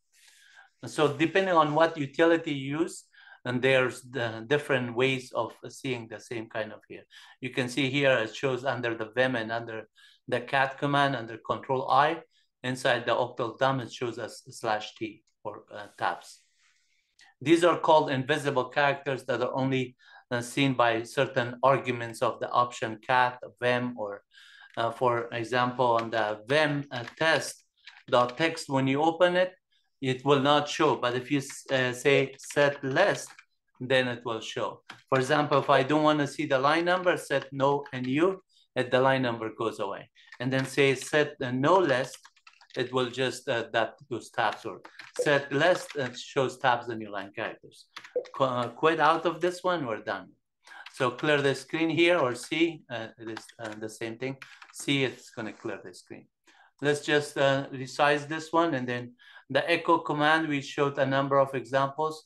So depending on what utility you use, and there's the different ways of seeing the same kind of here. You can see here it shows under the vim and under the cat command under control I, inside the octal dump it shows us slash T or uh, tabs. These are called invisible characters that are only uh, seen by certain arguments of the option cat, vim, or uh, for example, on the vim uh, test, the text, when you open it, it will not show. But if you uh, say set list, then it will show. For example, if I don't want to see the line number, set no and you, the line number goes away. And then say set no list, it will just, uh, that goes tabs or set list, and shows tabs new line characters. Qu uh, quit out of this one, we're done. So clear the screen here or C, uh, it is uh, the same thing. C, it's gonna clear the screen. Let's just uh, resize this one and then the echo command, we showed a number of examples.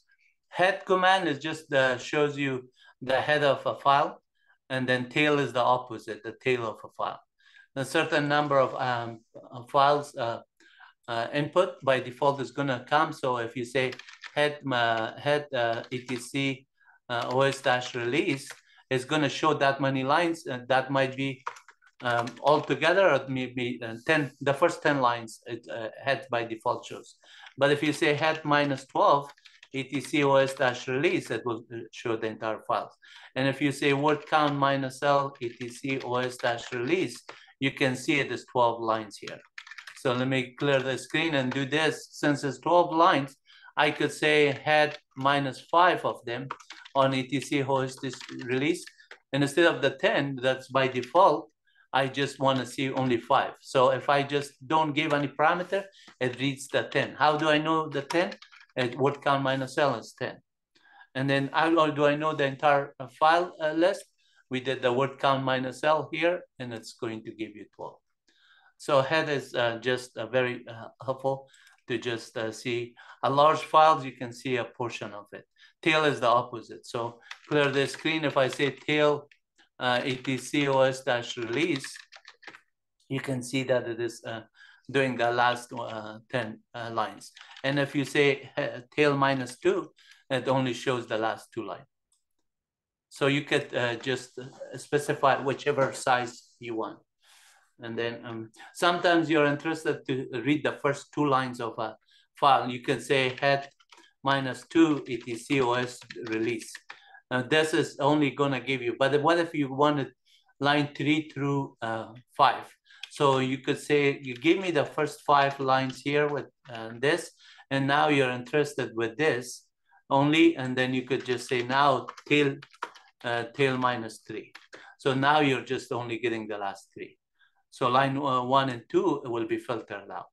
Head command is just uh, shows you the head of a file, and then tail is the opposite, the tail of a file. A certain number of um, uh, files uh, uh, input by default is going to come. So if you say head uh, head etc os dash release, it's going to show that many lines, and that might be um, altogether, it may be uh, 10, the first 10 lines it uh, head by default shows. But if you say head minus 12, etc os dash release, it will uh, show the entire files. And if you say word count minus L, etc os dash release, you can see it is 12 lines here. So let me clear the screen and do this. Since it's 12 lines, I could say head minus five of them on etc host is release. And instead of the 10, that's by default, I just want to see only five. So if I just don't give any parameter, it reads the 10. How do I know the 10? It word count minus L is 10. And then how do I know the entire uh, file uh, list? We did the word count minus L here, and it's going to give you 12. So head is uh, just uh, very uh, helpful to just uh, see a large file, you can see a portion of it. Tail is the opposite. So clear the screen. If I say tail uh, etcos dash release, you can see that it is uh, doing the last uh, 10 uh, lines. And if you say tail minus two, it only shows the last two lines. So you could uh, just specify whichever size you want. And then um, sometimes you're interested to read the first two lines of a file. You can say head minus two etcos release. Uh, this is only gonna give you, but what if you wanted line three through uh, five? So you could say, you give me the first five lines here with uh, this, and now you're interested with this only, and then you could just say now tail, uh, tail minus three. So now you're just only getting the last three. So line uh, one and two will be filtered out.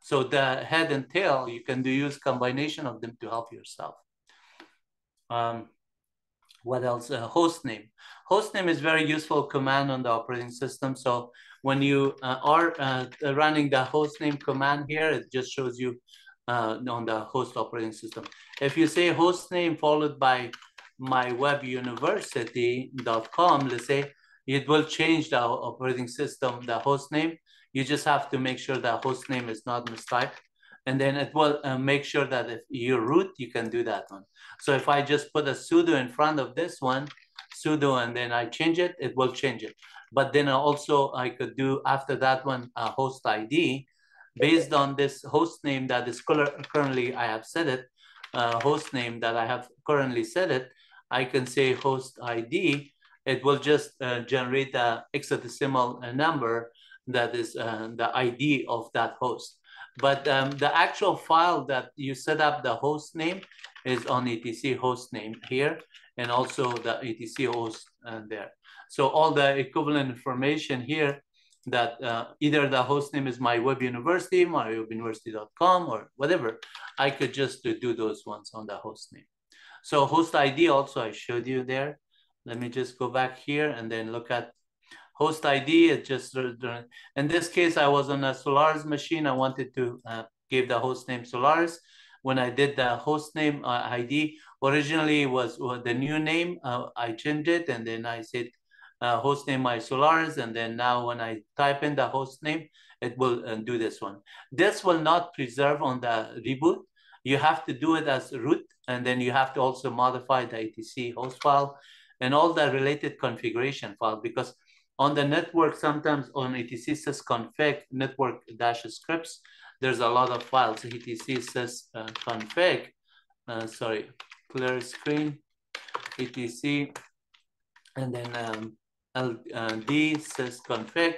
So the head and tail, you can do use combination of them to help yourself. Um, what else? Uh, host name. Host name is very useful command on the operating system. So when you uh, are uh, running the host name command here, it just shows you uh, on the host operating system. If you say host name followed by mywebuniversity.com, let's say, it will change the operating system, the host name. You just have to make sure the host name is not mistyped. And then it will uh, make sure that if you root, you can do that one. So if I just put a sudo in front of this one, sudo and then I change it, it will change it. But then also I could do after that one a host ID based on this host name that is currently I have set it, uh, host name that I have currently set it, I can say host ID. It will just uh, generate a hexadecimal number that is uh, the ID of that host. But um, the actual file that you set up the host name is on etc host name here, and also the etc host uh, there. So all the equivalent information here that uh, either the host name is my web university, mywebuniversity.com or whatever, I could just do those ones on the host name. So host ID also I showed you there. Let me just go back here and then look at host ID. It just, in this case, I was on a Solaris machine. I wanted to uh, give the host name Solaris. When I did the host name uh, ID, originally was, was the new name. Uh, I changed it and then I said uh, host name my Solaris. And then now when I type in the host name, it will uh, do this one. This will not preserve on the reboot. You have to do it as root, and then you have to also modify the etc host file and all the related configuration file because on the network, sometimes on etc sysconfig network dash scripts, there's a lot of files, etc sysconfig, uh, uh, sorry, clear screen, etc, and then um, LD sysconfig,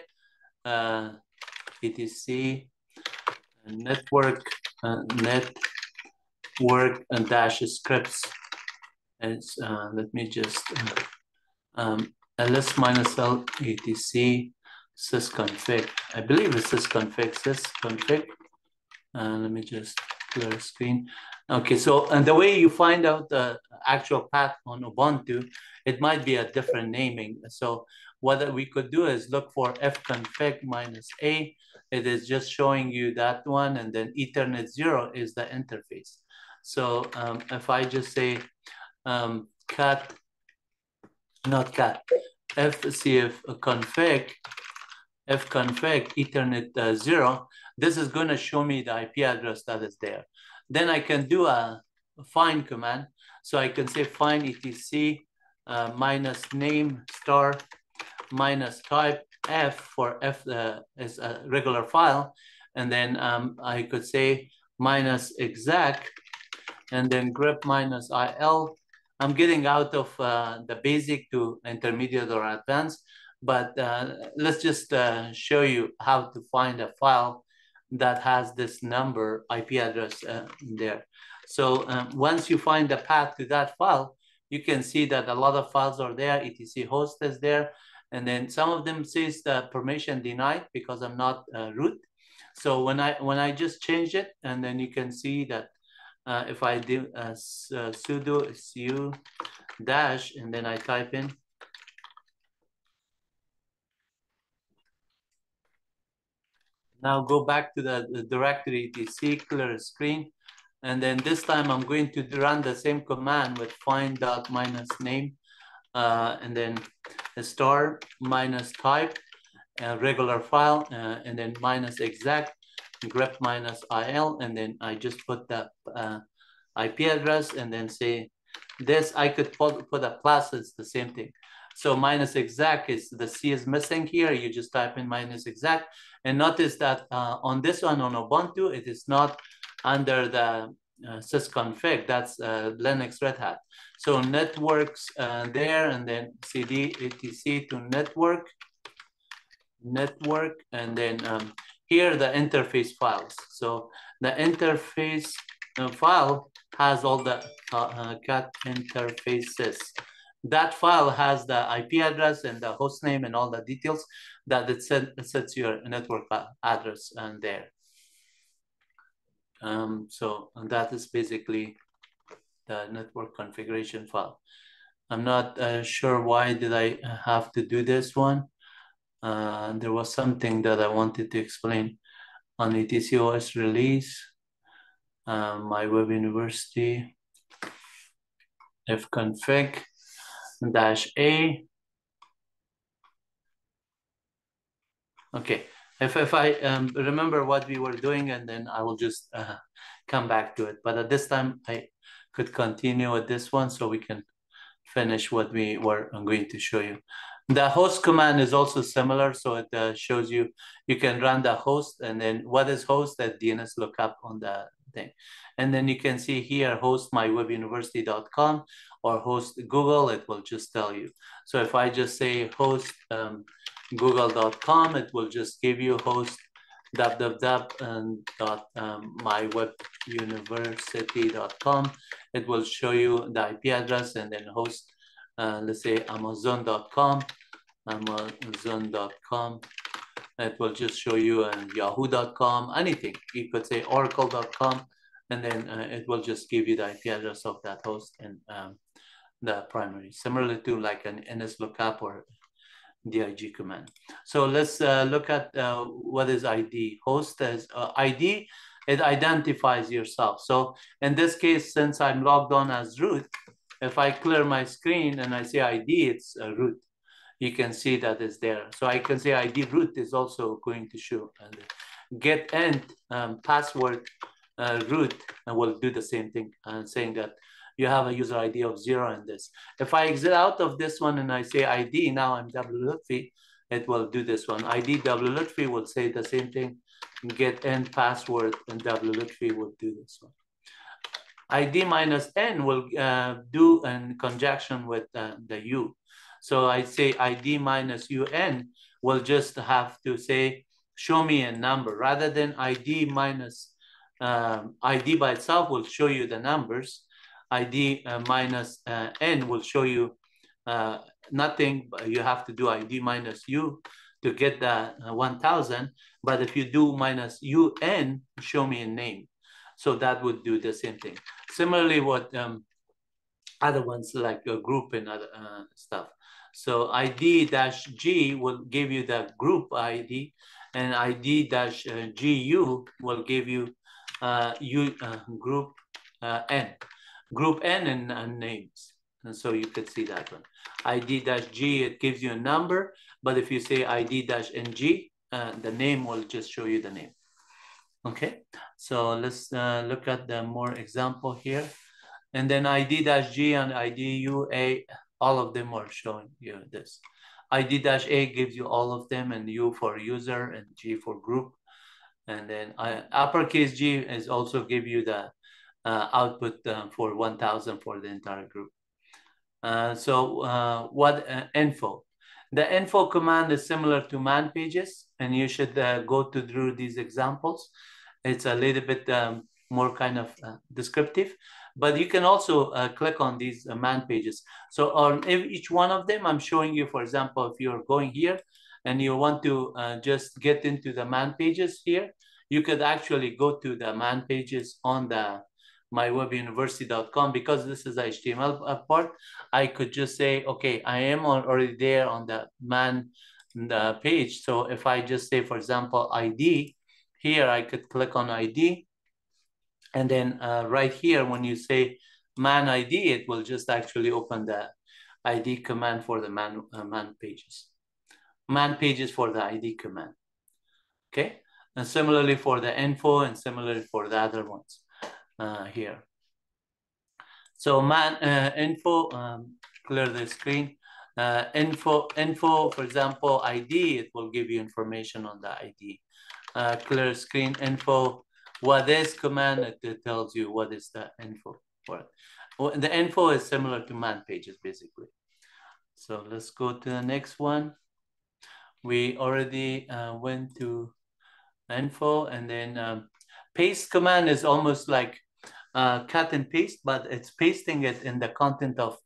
uh, etc, network, uh, network and dash scripts. And uh, let me just, uh, um, ls minus l etc sysconfig. I believe it's sysconfig, sysconfig. Uh, let me just clear the screen. Okay, so and the way you find out the actual path on Ubuntu, it might be a different naming. So what we could do is look for ifconfig minus a. It is just showing you that one, and then Ethernet zero is the interface. So um, if I just say um, cat not cat, fcf config, ifconfig ethernet uh, zero, this is going to show me the IP address that is there. Then I can do a find command. So I can say find etc uh, minus name star minus type f for f uh, is a regular file. And then um, I could say minus exec and then grep minus il I'm getting out of uh, the basic to intermediate or advanced, but uh, let's just uh, show you how to find a file that has this number IP address uh, there. So um, once you find the path to that file, you can see that a lot of files are there, etc host is there, and then some of them says the permission denied because I'm not uh, root. So when I when I just change it, and then you can see that uh, if I do uh, uh, sudo su dash and then I type in. Now go back to the, directory etc clear screen. And then this time I'm going to run the same command with find dot minus name uh, and then star minus type a regular file uh, and then minus exec grep minus il, and then I just put the uh, IP address and then say this, I could put, put a plus, it's the same thing. So minus exec is the C is missing here. You just type in minus exec. and notice that uh, on this one on Ubuntu, it is not under the uh, sysconfig, that's uh, Linux Red Hat. So networks uh, there and then cd etc to network, network, and then um, here the interface files. So the interface uh, file has all the uh, uh, cat interfaces. That file has the IP address and the host name and all the details that it, set, sets your network address and there. Um, so that is basically the network configuration file. I'm not uh, sure why did I have to do this one. Uh, there was something that I wanted to explain on ETCOS release, um, my web university, ifconfig dash A. Okay, if, if I um, remember what we were doing and then I will just uh, come back to it. But at this time, I could continue with this one so we can finish what we were I'm going to show you. The host command is also similar, so it uh, shows you, you can run the host and then what is host that DNS lookup on the thing. And then you can see here, host mywebuniversity.com or host Google, it will just tell you. So if I just say host um, google.com, it will just give you host www and dot um, mywebuniversity.com. It will show you the IP address and then host, uh, let's say amazon.com, amazon.com. It will just show you uh, yahoo.com, anything. You could say oracle.com, and then uh, it will just give you the IP address of that host and um, the primary, similar to like an NSLOOKUP or dig command. So let's uh, look at uh, what is ID. Host as uh, ID, it identifies yourself. So in this case, since I'm logged on as root, if I clear my screen and I say ID, it's a root. You can see that it's there. So I can say ID root is also going to show. And getent um, password uh, root and will do the same thing and saying that you have a user ID of zero in this. If I exit out of this one and I say ID, now I'm W Lutfy, it will do this one. ID W Lutfy will say the same thing, getent password, and W Lutfy will do this one. ID minus N will uh, do in conjunction with uh, the U. So I say ID minus UN will just have to say, show me a number rather than ID minus um, ID by itself will show you the numbers. ID uh, minus uh, N will show you uh, nothing. You have to do ID minus U to get the uh, 1000. But if you do minus UN, show me a name. So that would do the same thing. Similarly, what um, other ones like a group and other uh, stuff. So ID dash G will give you the group ID and ID dash uh, GU will give you uh, U, uh, group uh, N, group N and, and, names. And so you could see that one. ID dash G, it gives you a number, but if you say ID dash NG, uh, the name will just show you the name. Okay, so let's uh, look at the more example here. And then ID-G and ID UA, all of them are showing you this. ID-A gives you all of them and U for user and G for group. And then uh, uppercase G is also give you the uh, output uh, for 1000 for the entire group. Uh, so uh, what uh, info? The info command is similar to man pages and you should go to through these examples. It's a little bit um, more kind of descriptive, but you can also click on these man pages. So on each one of them, I'm showing you, for example, if you're going here, and you want to uh, just get into the man pages here, you could actually go to the man pages on the mywebuniversity.com because this is the HTML part. I could just say, okay, I am already there on the man the page. So if I just say, for example, ID, here I could click on ID. And then uh, right here, when you say man ID, it will just actually open the ID command for the man, uh, man pages man pages for the ID command. Okay, and similarly for the info and similarly for the other ones uh, here. So man uh, info, um, clear the screen. Uh, info, info, for example, ID, it will give you information on the ID. Uh, clear screen info, what is command, it, tells you what is the info for. Well, the info is similar to man pages, basically. So let's go to the next one we already uh, went to info and then um, paste command is almost like uh, cut and paste, but it's pasting it in the content of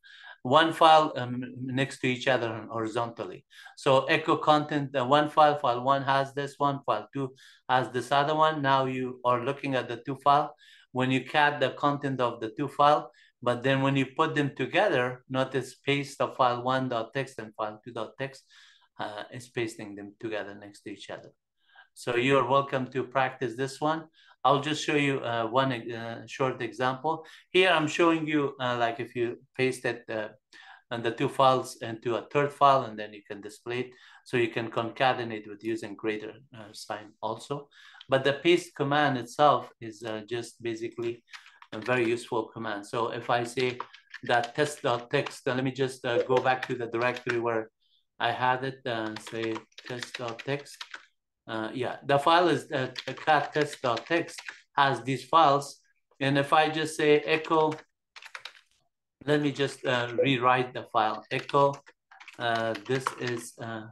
one file um, next to each other horizontally. So echo content, uh, one file, file one has this one, file two has this other one. Now you are looking at the two file. When you cut the content of the two file, but then when you put them together, notice paste of file one dot text and file two dot text uh, is pasting them together next to each other. So you're welcome to practice this one. I'll just show you uh, one uh, short example. Here I'm showing you uh, like if you paste it uh, and the two files into a third file and then you can display it. So you can concatenate with using greater uh, sign also. But the paste command itself is uh, just basically a very useful command. So if I say that test.txt. Let me just uh, go back to the directory where I had it, uh, say test.txt. Uh, yeah, the file is uh, cat test.txt has these files. And if I just say echo, let me just uh, rewrite the file. Echo, uh, this is uh,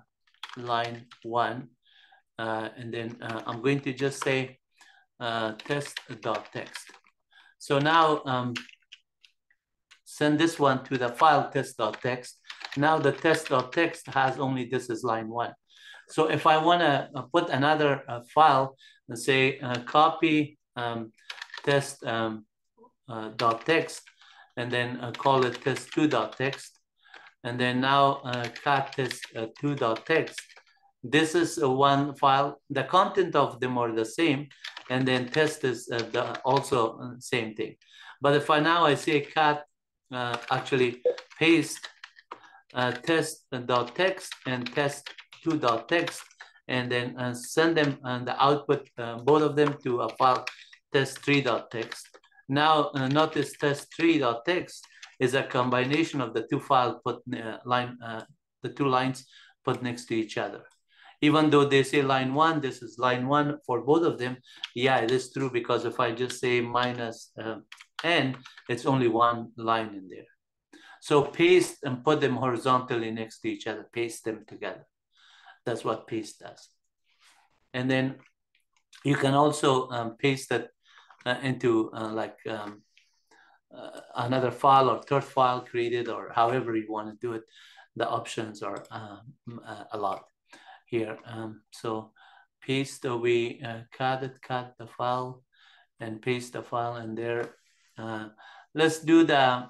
line one. Uh, and then uh, I'm going to just say uh, test.txt. So now um, send this one to the file test.txt. Now the test.txt has only this is line one. So if I want to uh, put another uh, file and say uh, copy um, test um, uh, dot text and then uh, call it test two dot text, and then now uh, cat test2.txt this is one file. The content of them are the same and then test is the also same thing. But if I now I say cat actually paste test dot text and test 2.txt and then uh, send them and the output, uh, both of them to a file test3.txt. Now uh, notice test3.txt is a combination of the two file put uh, line, uh, the two lines put next to each other. Even though they say line one, this is line one for both of them. Yeah, it is true because if I just say minus uh, n, it's only one line in there. So paste and put them horizontally next to each other, paste them together. That's what paste does. And then you can also um, paste it uh, into uh, like um, uh, another file or third file created or however you want to do it. The options are um, uh, a lot here. Um, so paste, we uh, cut it, cut the file and paste the file in there. Uh, let's do the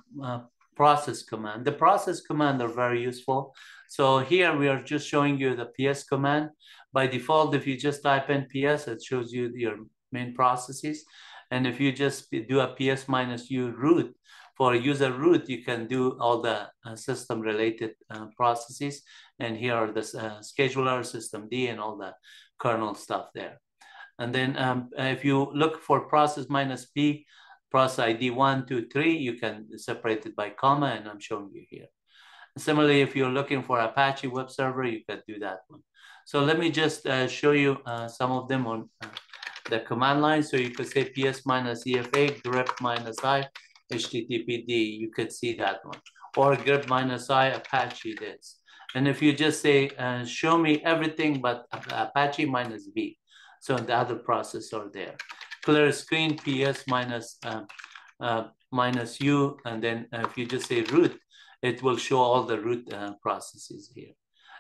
process command. The process command are very useful. So here we are just showing you the PS command. By default, if you just type in PS, it shows you your main processes. And if you just do a PS minus U root, for user root, you can do all the uh, system related uh, processes. And here are the uh, scheduler, system D, and all the kernel stuff there. And then um, if you look for process minus P, process ID one, two, three, you can separate it by comma, and I'm showing you here. Similarly, if you're looking for Apache web server, you could do that one. So let me just uh, show you uh, some of them on uh, the command line. So you could say ps minus efa grep minus i httpd. You could see that one. Or grep minus i Apache this. And if you just say, uh, show me everything but Apache minus v. So the other process are there. Clear screen ps minus, uh, uh, minus u. And then if you just say root, it will show all the root uh, processes here.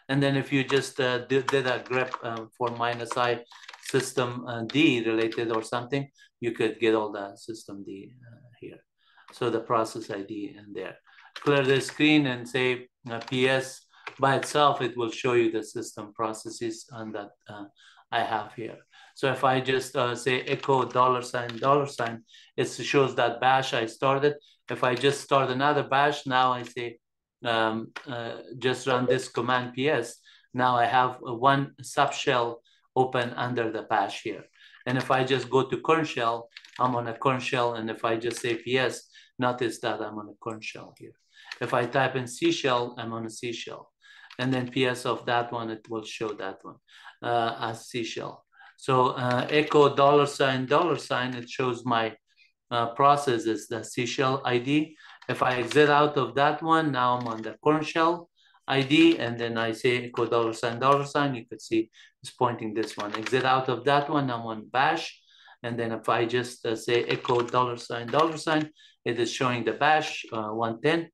And then if you just uh, did, did, a grep um, for minus i system uh, D related or something, you could get all the system D uh, here. So the process ID in there. Clear the screen and say uh, PS by itself, it will show you the system processes and that uh, I have here. So if I just say echo dollar sign, dollar sign, it shows that bash I started if I just start another bash, now I say, um, uh, just run this command ps. Now I have one subshell open under the bash here. And if I just go to Korn shell, I'm on a Korn shell. And if I just say ps, notice that I'm on a Korn shell here. If I type in C shell, I'm on a C shell. And then ps of that one, it will show that one uh, as C shell. So uh, echo dollar sign, dollar sign, it shows my uh, process is the C shell ID. If I exit out of that one, now I'm on the Korn shell ID, and then I say echo dollar sign, dollar sign, you could see it's pointing this one. Exit out of that one, I'm on bash. And then if I just uh, say echo dollar sign, dollar sign, it is showing the bash uh, 110,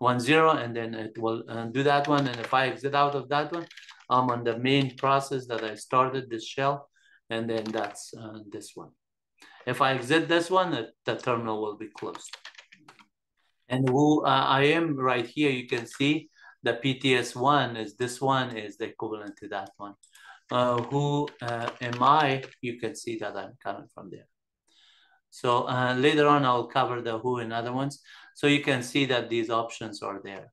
10, and then it will uh, do that one. And if I exit out of that one, I'm on the main process that I started this shell, and then that's uh, this one. If I exit this one, the terminal will be closed. And who uh, I am right here, you can see the PTS1 is this one is the equivalent to that one. Uh, who uh, am I? You can see that I'm coming from there. So uh, later on, I'll cover the who and other ones. So you can see that these options are there.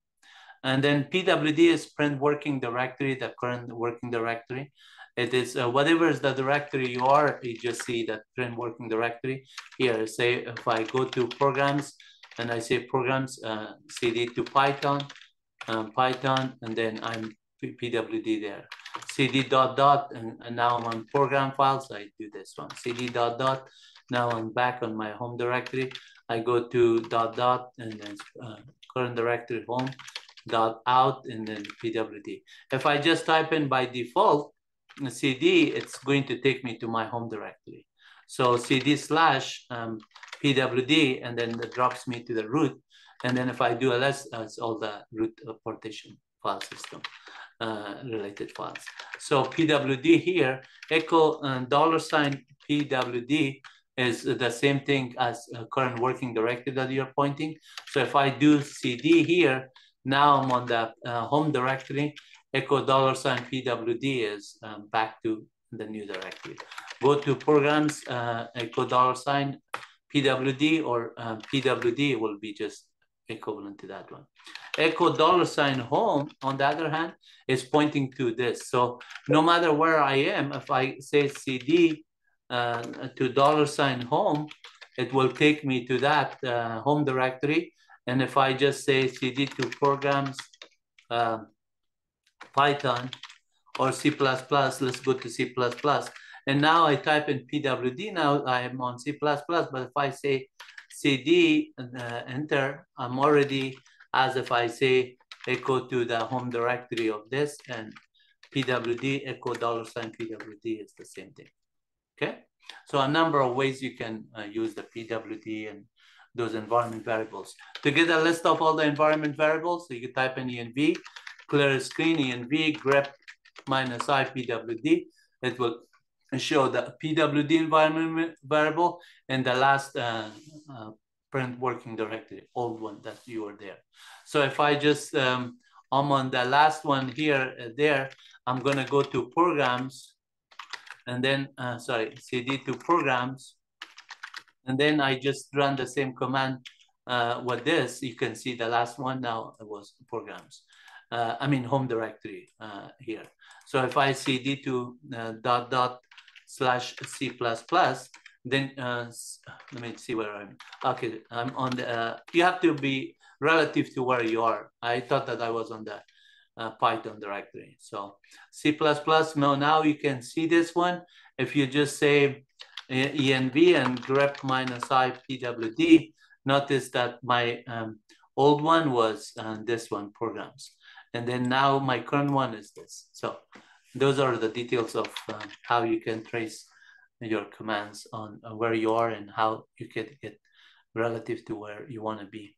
And then PWD is print working directory, the current working directory. It is uh, whatever is the directory you are, you just see that print working directory. Here, say if I go to programs and I say programs uh, cd to Python, um, Python, and then I'm pwd there. cd dot dot, and, and now I'm on program files. I do this one. cd dot dot. Now I'm back on my home directory. I go to dot dot and then uh, current directory home dot out and then pwd. If I just type in by default cd, it's going to take me to my home directory. So cd slash um, pwd and then it drops me to the root. And then if I do ls, uh, it's all the root partition file system uh, related files. So pwd here, echo uh, dollar sign pwd is the same thing as current working directory that you're pointing. So if I do cd here, now I'm on the uh, home directory, echo dollar sign pwd is um, back to the new directory. Go to programs, uh, echo dollar sign pwd or um, pwd will be just equivalent to that one. Echo dollar sign home, on the other hand, is pointing to this. So no matter where I am, if I say cd uh, to dollar sign home, it will take me to that uh, home directory. And if I just say cd to programs, uh, Python or C++, let's go to C++. And now I type in pwd, now I am on C++, but if I say cd, uh, enter, I'm already, as if I say echo to the home directory of this and pwd echo dollar sign pwd is the same thing. Okay, so a number of ways you can uh, use the PWD and those environment variables. To get a list of all the environment variables, so you can type in env, clear screen, env, grep minus i PWD. It will show the PWD environment variable and the last uh, uh, print working directory, old one that you were there. So if I just, um, I'm on the last one here, uh, there, I'm gonna go to programs and then, uh, sorry, cd to programs. And then I just run the same command uh, with this. You can see the last one now was programs. Uh, I mean, home directory uh, here. So if I cd to uh, dot dot slash C++, plus then uh, let me see where I'm. Okay, I'm on the, uh, you have to be relative to where you are. I thought that I was on the uh, Python directory. So C++, plus. no, now you can see this one. If you just say env and grep minus i pwd, notice that my um, old one was uh, this one, programs. And then now my current one is this. So those are the details of uh, how you can trace your commands on where you are and how you can get relative to where you want to be.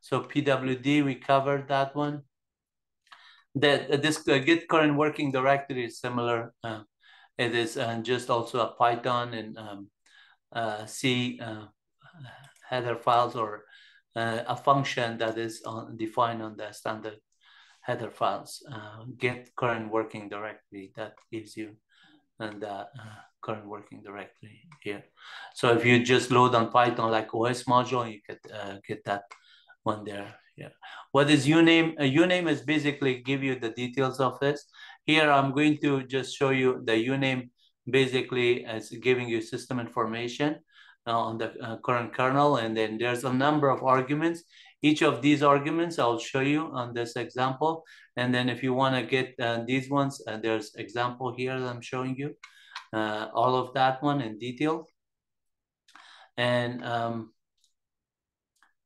So PWD, we covered that one that uh, this uh, git current working directory is similar. Uh, it is uh, just also a Python and um, uh, C uh, header files or a function that is on, defined on the standard header files. Uh, get current working directory that gives you and the uh, current working directory here. So if you just load on Python like OS module, you could get that one there yeah. What is uname? A uname is basically give you the details of this. Here, I'm going to just show you the uname basically as giving you system information uh, on the uh, current kernel. And then there's a number of arguments. Each of these arguments I'll show you on this example. And then if you want to get uh, these ones, uh, there's example here that I'm showing you. Uh, all of that one in detail. And um,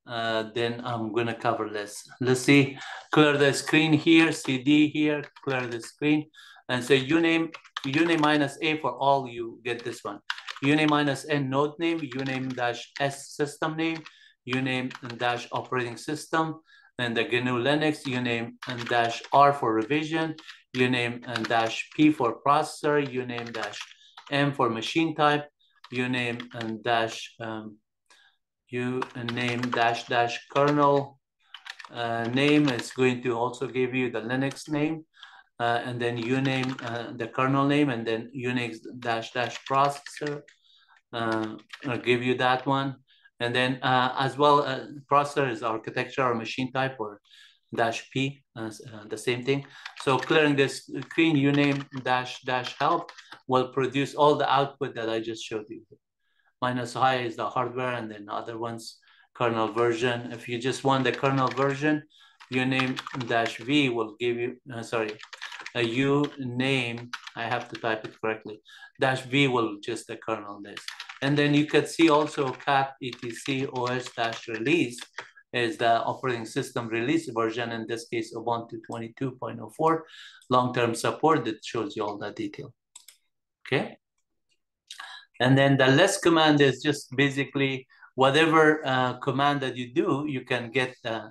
uh, then I'm gonna cover this. Let's see, clear the screen here, CD here, clear the screen. And so uname, uname minus A for all, you get this one. Uname minus N node name, uname dash S system name, uname and dash operating system, and the GNU Linux, uname and dash R for revision, uname and dash P for processor, uname dash M for machine type, uname and dash um, you name dash dash kernel uh, name is going to also give you the Linux name. Uh, and then uname uh, the kernel name and then Unix dash dash processor. Uh, I'll give you that one. And then uh, as well, uh, processor is architecture or machine type or dash P, the same thing. So clearing this screen, uname dash dash help will produce all the output that I just showed you minus i is the hardware and then other ones kernel version. If you just want the kernel version, uname dash V will give you, uh, sorry, a U name, I have to type it correctly, dash V will just the kernel this. And then you could see also cat etc os dash release is the operating system release version, in this case, Ubuntu 22.04, long-term support that shows you all that detail, okay? And then the less command is just basically whatever uh, command that you do, you can get uh,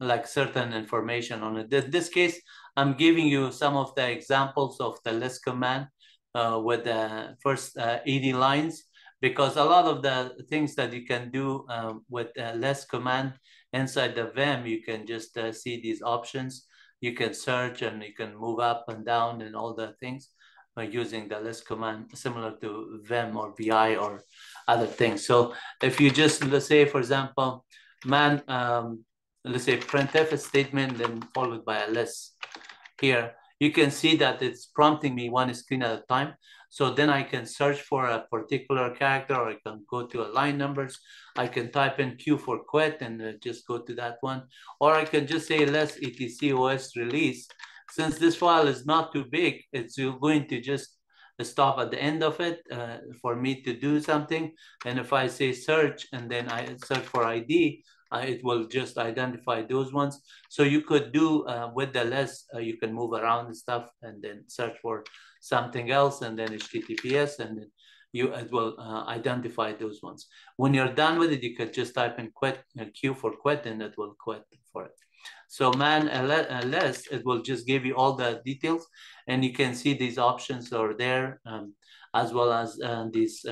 like certain information on it. In this case, I'm giving you some of the examples of the less command uh, with the first uh, 80 lines, because a lot of the things that you can do um, with uh, less command inside the Vim, you can just uh, see these options. You can search and you can move up and down and all the things by using the less command, similar to Vim or VI or other things. So if you just, let's say, for example, man, um, let's say printf statement, then followed by a less here, you can see that it's prompting me one screen at a time. So then I can search for a particular character or I can go to a line numbers. I can type in Q for quit and uh, just go to that one. Or I can just say less etc os release. Since this file is not too big, it's going to just stop at the end of it uh, for me to do something. And if I say search and then I search for ID, it will just identify those ones. So you could do uh, with the less, uh, you can move around stuff and then search for something else and then HTTPS and then you it will uh, identify those ones. When you're done with it, you could just type in quit, uh, Q for quit and it will quit for it. So man less, it will just give you all the details and you can see these options are there um, as well as uh, these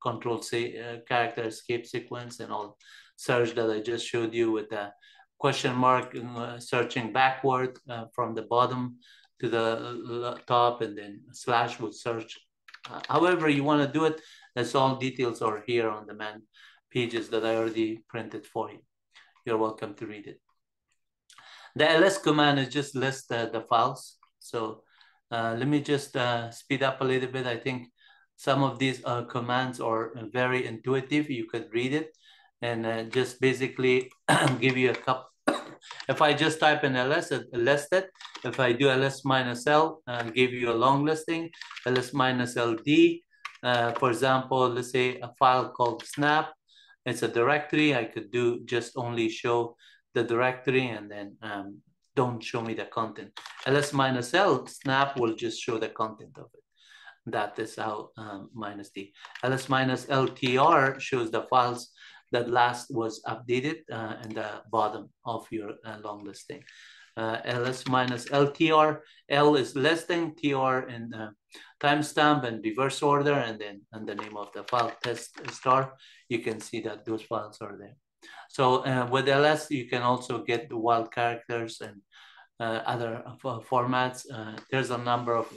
control say, character escape sequence and all search that I just showed you with the question mark uh, searching backward uh, from the bottom to the top and then slash would search. Uh, however you want to do it, that's all details are here on the man pages that I already printed for you. You're welcome to read it. The ls command is just list uh, the files. So uh, let me just uh, speed up a little bit. I think some of these commands are very intuitive. You could read it and uh, just basically give you a cup. if I just type in ls, it listed. If I do ls minus l, and give you a long listing, ls minus ld. Uh, for example, let's say a file called snap. It's a directory. I could do just only show the directory and then um, don't show me the content. ls minus l, snap will just show the content of it. That is how um, minus d. ls minus ltr shows the files that last was updated uh, in the bottom of your uh, long listing. Uh, ls minus ltr, L is listing, tr in uh, timestamp and reverse order, and then and the name of the file test star. You can see that those files are there. So uh, with ls, you can also get the wild characters and uh, other formats. there's a number of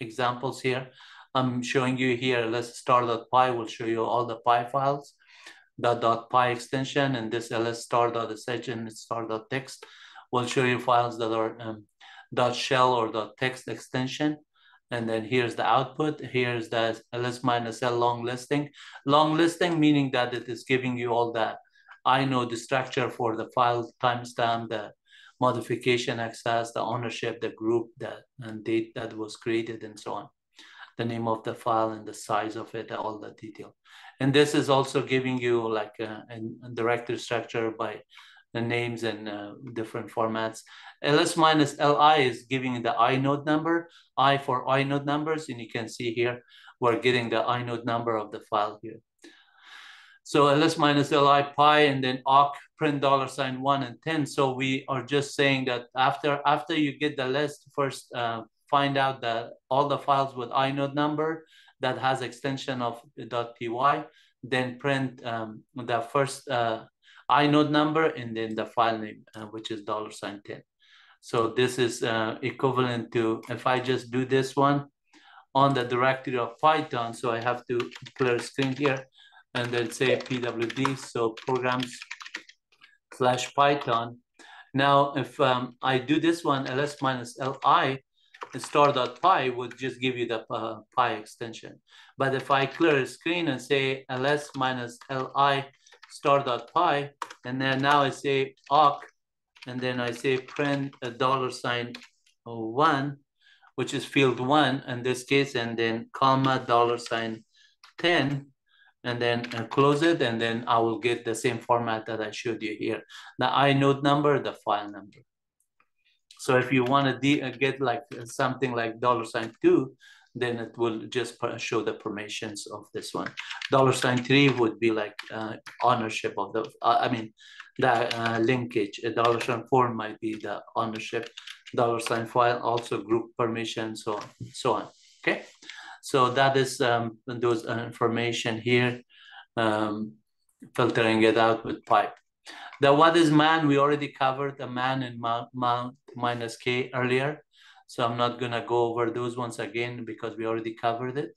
examples here. I'm showing you here, let's star.py will show you all the py files the .py extension and this ls star dot sh and star.txt will show you files that are um, .shell or dot .text extension. And then here's the output. Here's the ls minus l long listing. Long listing meaning that it is giving you all that I know the structure for the file timestamp, the modification access, the ownership, the group, the and date that was created, and so on. The name of the file and the size of it, all the detail. And this is also giving you like a, a directory structure by the names and uh, different formats. ls minus li is giving the inode number, i for inode numbers, and you can see here, we're getting the inode number of the file here. So ls minus li pi and then awk print dollar sign one and 10. So we are just saying that after, after you get the list, first uh, find out that all the files with inode number, that has extension of .py, then print um, the first uh, inode number and then the file name, uh, which is dollar sign 10. So this is uh, equivalent to, if I just do this one on the directory of Python, so I have to clear screen here and then say pwd, so programs slash Python. Now, if um, I do this one, ls minus li, star.py would just give you the uh, py extension. But if I clear a screen and say ls minus li star.py, and then now I say awk, and then I say print a dollar sign one, which is field one in this case, and then comma dollar sign 10, and then uh, close it, and then I will get the same format that I showed you here. The inode number, the file number. So if you want to uh, get like something like dollar sign two, then it will just show the permissions of this one. Dollar sign three would be like uh, ownership of the, uh, I mean, the uh, linkage. A dollar sign four might be the ownership. Dollar sign file also group permission, so on, so on. Okay, so that is um, those uh, information here, um, filtering it out with pipe. The what is man, we already covered the man in mount, minus k earlier. So I'm not gonna go over those ones again because we already covered it.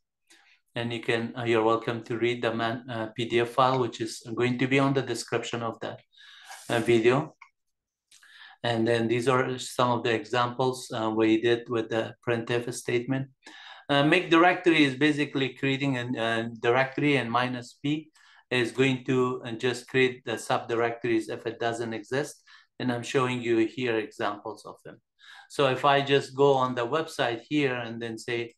And you can, uh, you're welcome to read the man, uh, PDF file, which is going to be on the description of that uh, video. And then these are some of the examples uh, we did with the printf statement. Uh, make directory is basically creating a, a directory and minus p is going to uh, just create the subdirectories if it doesn't exist. And I'm showing you here examples of them. So if I just go on the website here and then say,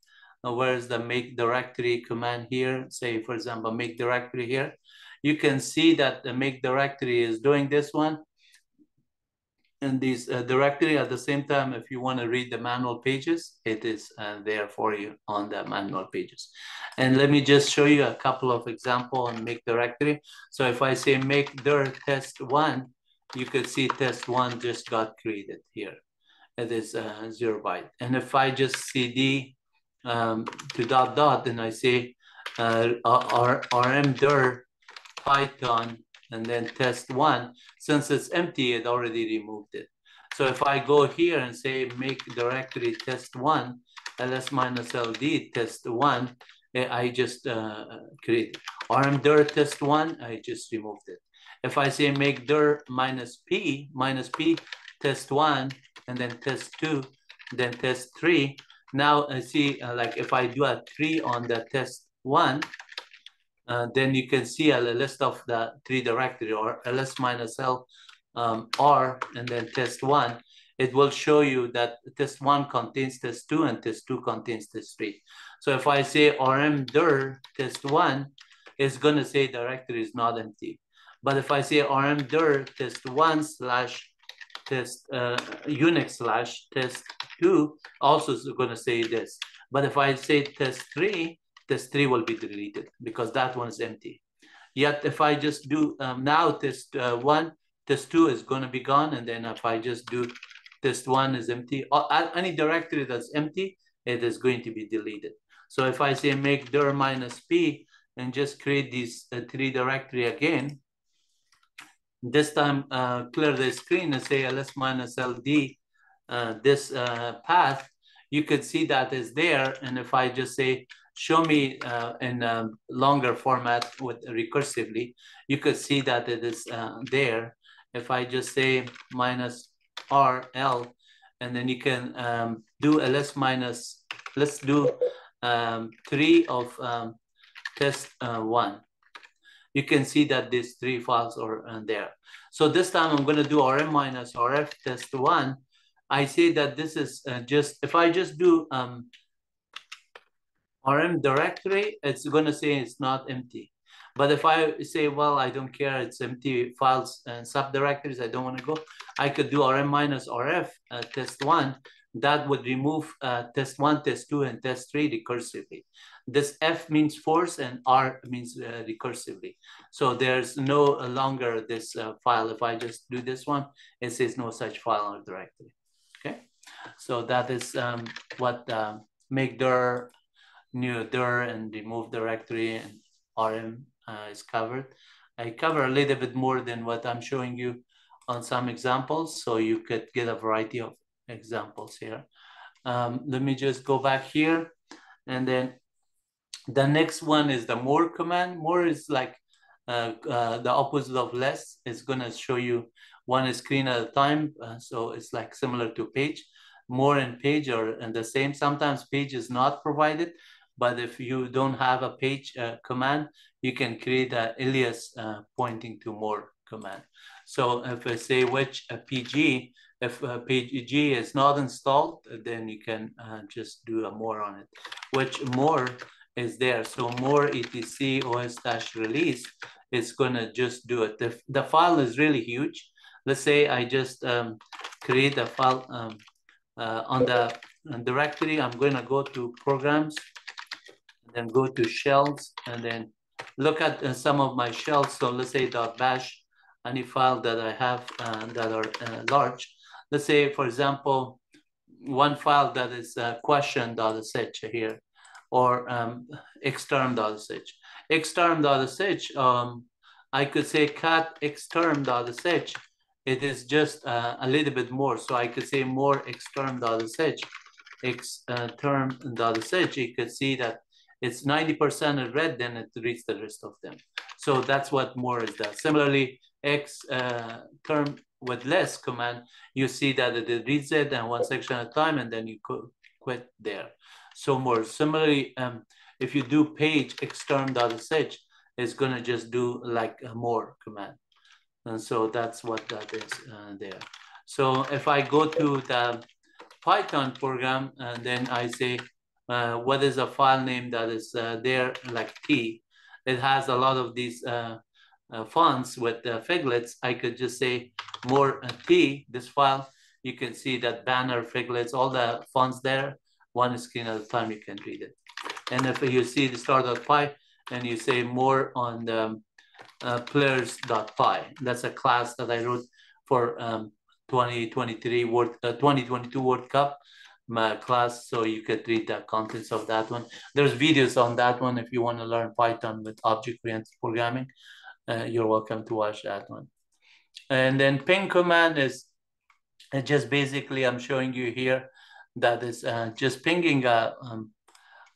uh, where's the make directory command here? Say, for example, make directory here. You can see that the make directory is doing this one in this uh, directory. At the same time, if you want to read the manual pages, it is uh, there for you on the manual pages. And let me just show you a couple of example on make directory. So if I say make dir test one, you could see test one just got created here. It is uh, zero byte. And if I just cd um, to dot dot, and I say uh, rm dir python and then test one, since it's empty, it already removed it. So if I go here and say make directory test one, ls minus ld test one, eh, I just uh, create rm dir test one, I just removed it. If I say make dir minus p, minus p test one, and then test two, then test tree, now I see uh, like if I do a three on the test one, uh, then you can see a, list of the three directory or ls minus l um, r and then test one. It will show you that test one contains test two and test two contains test three. So if I say rm dir test one, it's gonna say directory is not empty. But if I say rm dir test one slash test uh, unix slash test two, also is gonna say this. But if I say test three, test three will be deleted because that one is empty. Yet if I just do um, now test uh, one, test two is going to be gone. And then if I just do test one is empty, or any directory that's empty, it is going to be deleted. So if I say make dir minus p and just create these uh, three directory again, this time uh, clear the screen and say ls minus ld, uh, this uh, path, you could see that is there. And if I just say show me uh, in a longer format with recursively, you could see that it is uh, there. If I just say minus RL, and then you can um, do ls minus, let's do um, tree of um, test uh, one. You can see that these three files are uh, there. So this time I'm gonna do rm minus rf test one. I say that this is uh, just, if I just do um, RM directory, it's going to say it's not empty. But if I say, well, I don't care, it's empty files and subdirectories, I don't want to go, I could do RM minus RF uh, test one. That would remove uh, test one, test two, and test three recursively. This F means force and R means uh, recursively. So there's no longer this uh, file. If I just do this one, it says no such file or directory. Okay, so that is um, what um, make dir new dir and remove directory and RM uh, is covered. I cover a little bit more than what I'm showing you on some examples, so you could get a variety of examples here. Um, let me just go back here. And then the next one is the more command. More is like uh, uh, the opposite of less. It's gonna show you one screen at a time. Uh, so it's like similar to page. More and page are and the same. Sometimes page is not provided, But if you don't have a page uh, command, you can create an alias uh, pointing to more command. So if I say which a PG, if a PG is not installed, then you can uh, just do a more on it, which more is there. So more etc os dash release is gonna just do it. The, the file is really huge. Let's say I just um, create a file um, uh, on the directory. I'm gonna go to programs, then go to shells, and then look at uh, some of my shells. So let's say .bash, any file that I have uh, that are uh, large. Let's say, for example, one file that is uh, question.sh here, or um, xterm.sh. xterm.sh, um, I could say cat xterm.sh. It is just uh, a little bit more. So I could say more xterm.sh, xterm.sh. You could see that it's 90% in red, then it reads the rest of them. So that's what more is that. Similarly, X uh, term with less command, you see that it reads it and one section at a time, and then you quit there. So more similarly, um, if you do page xterm.sh, it's gonna just do like a more command. And so that's what that is uh, there. So if I go to the Python program and then I say, uh, what is a file name that is uh, there like T, it has a lot of these uh, uh, fonts with figlets, I could just say more uh, T, this file, you can see that banner, figlets, all the fonts there, one screen at a time, you can read it. And if you see the start.py and you say more on the uh, players.py, that's a class that I wrote for um, 2023 World, uh, 2022 World Cup my class so you could read the contents of that one. There's videos on that one if you want to learn Python with object-oriented programming uh, you're welcome to watch that one. And then ping command is just basically, I'm showing you here that is uh, just pinging a um,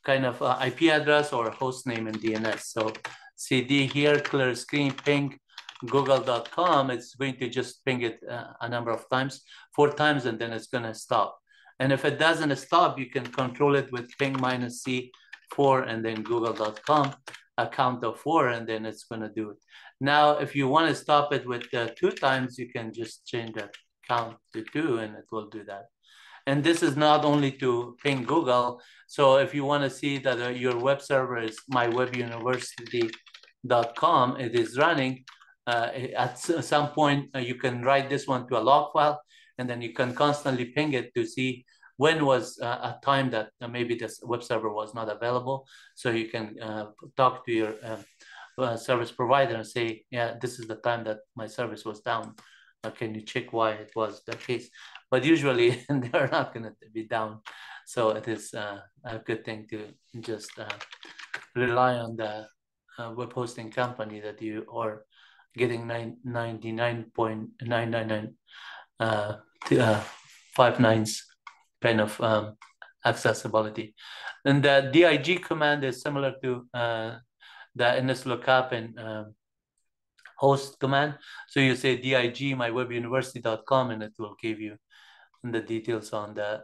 kind of a IP address or host name in DNS. So CD here, clear screen, ping google.com, it's going to just ping it uh, a number of times, four times, and then it's going to stop. And if it doesn't stop, you can control it with ping minus C four and then google.com a count of four, and then it's going to do it. Now, if you want to stop it with uh, two times, you can just change that count to two, and it will do that. And this is not only to ping Google. So if you want to see that uh, your web server is mywebuniversity.com, it is running. Uh, at some point, uh, you can write this one to a log file, and then you can constantly ping it to see when was uh, a time that uh, maybe this web server was not available. So you can uh, talk to your uh, uh, service provider and say, yeah, this is the time that my service was down. Uh, can you check why it was the case? But usually they're not going to be down. So it is a good thing to just rely on the web hosting company that you are getting 99.999 five nines kind of um, accessibility. And the dig command is similar to uh, the nslookup and um, host command. So you say dig mywebuniversity.com and it will give you the details on the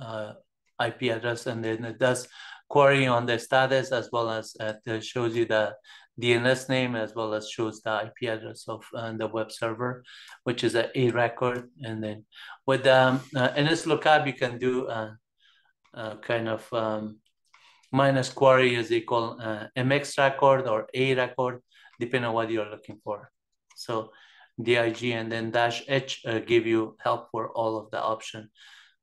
uh, IP address. And then it does query on the status as well as it shows you the DNS name as well as shows the IP address of uh, the web server, which is a, a record. And then with um, uh, nslookup, you can do a, a kind of um, minus query is equal uh, MX record or A record, depending on what you're looking for. So dig and then dash H uh, give you help for all of the option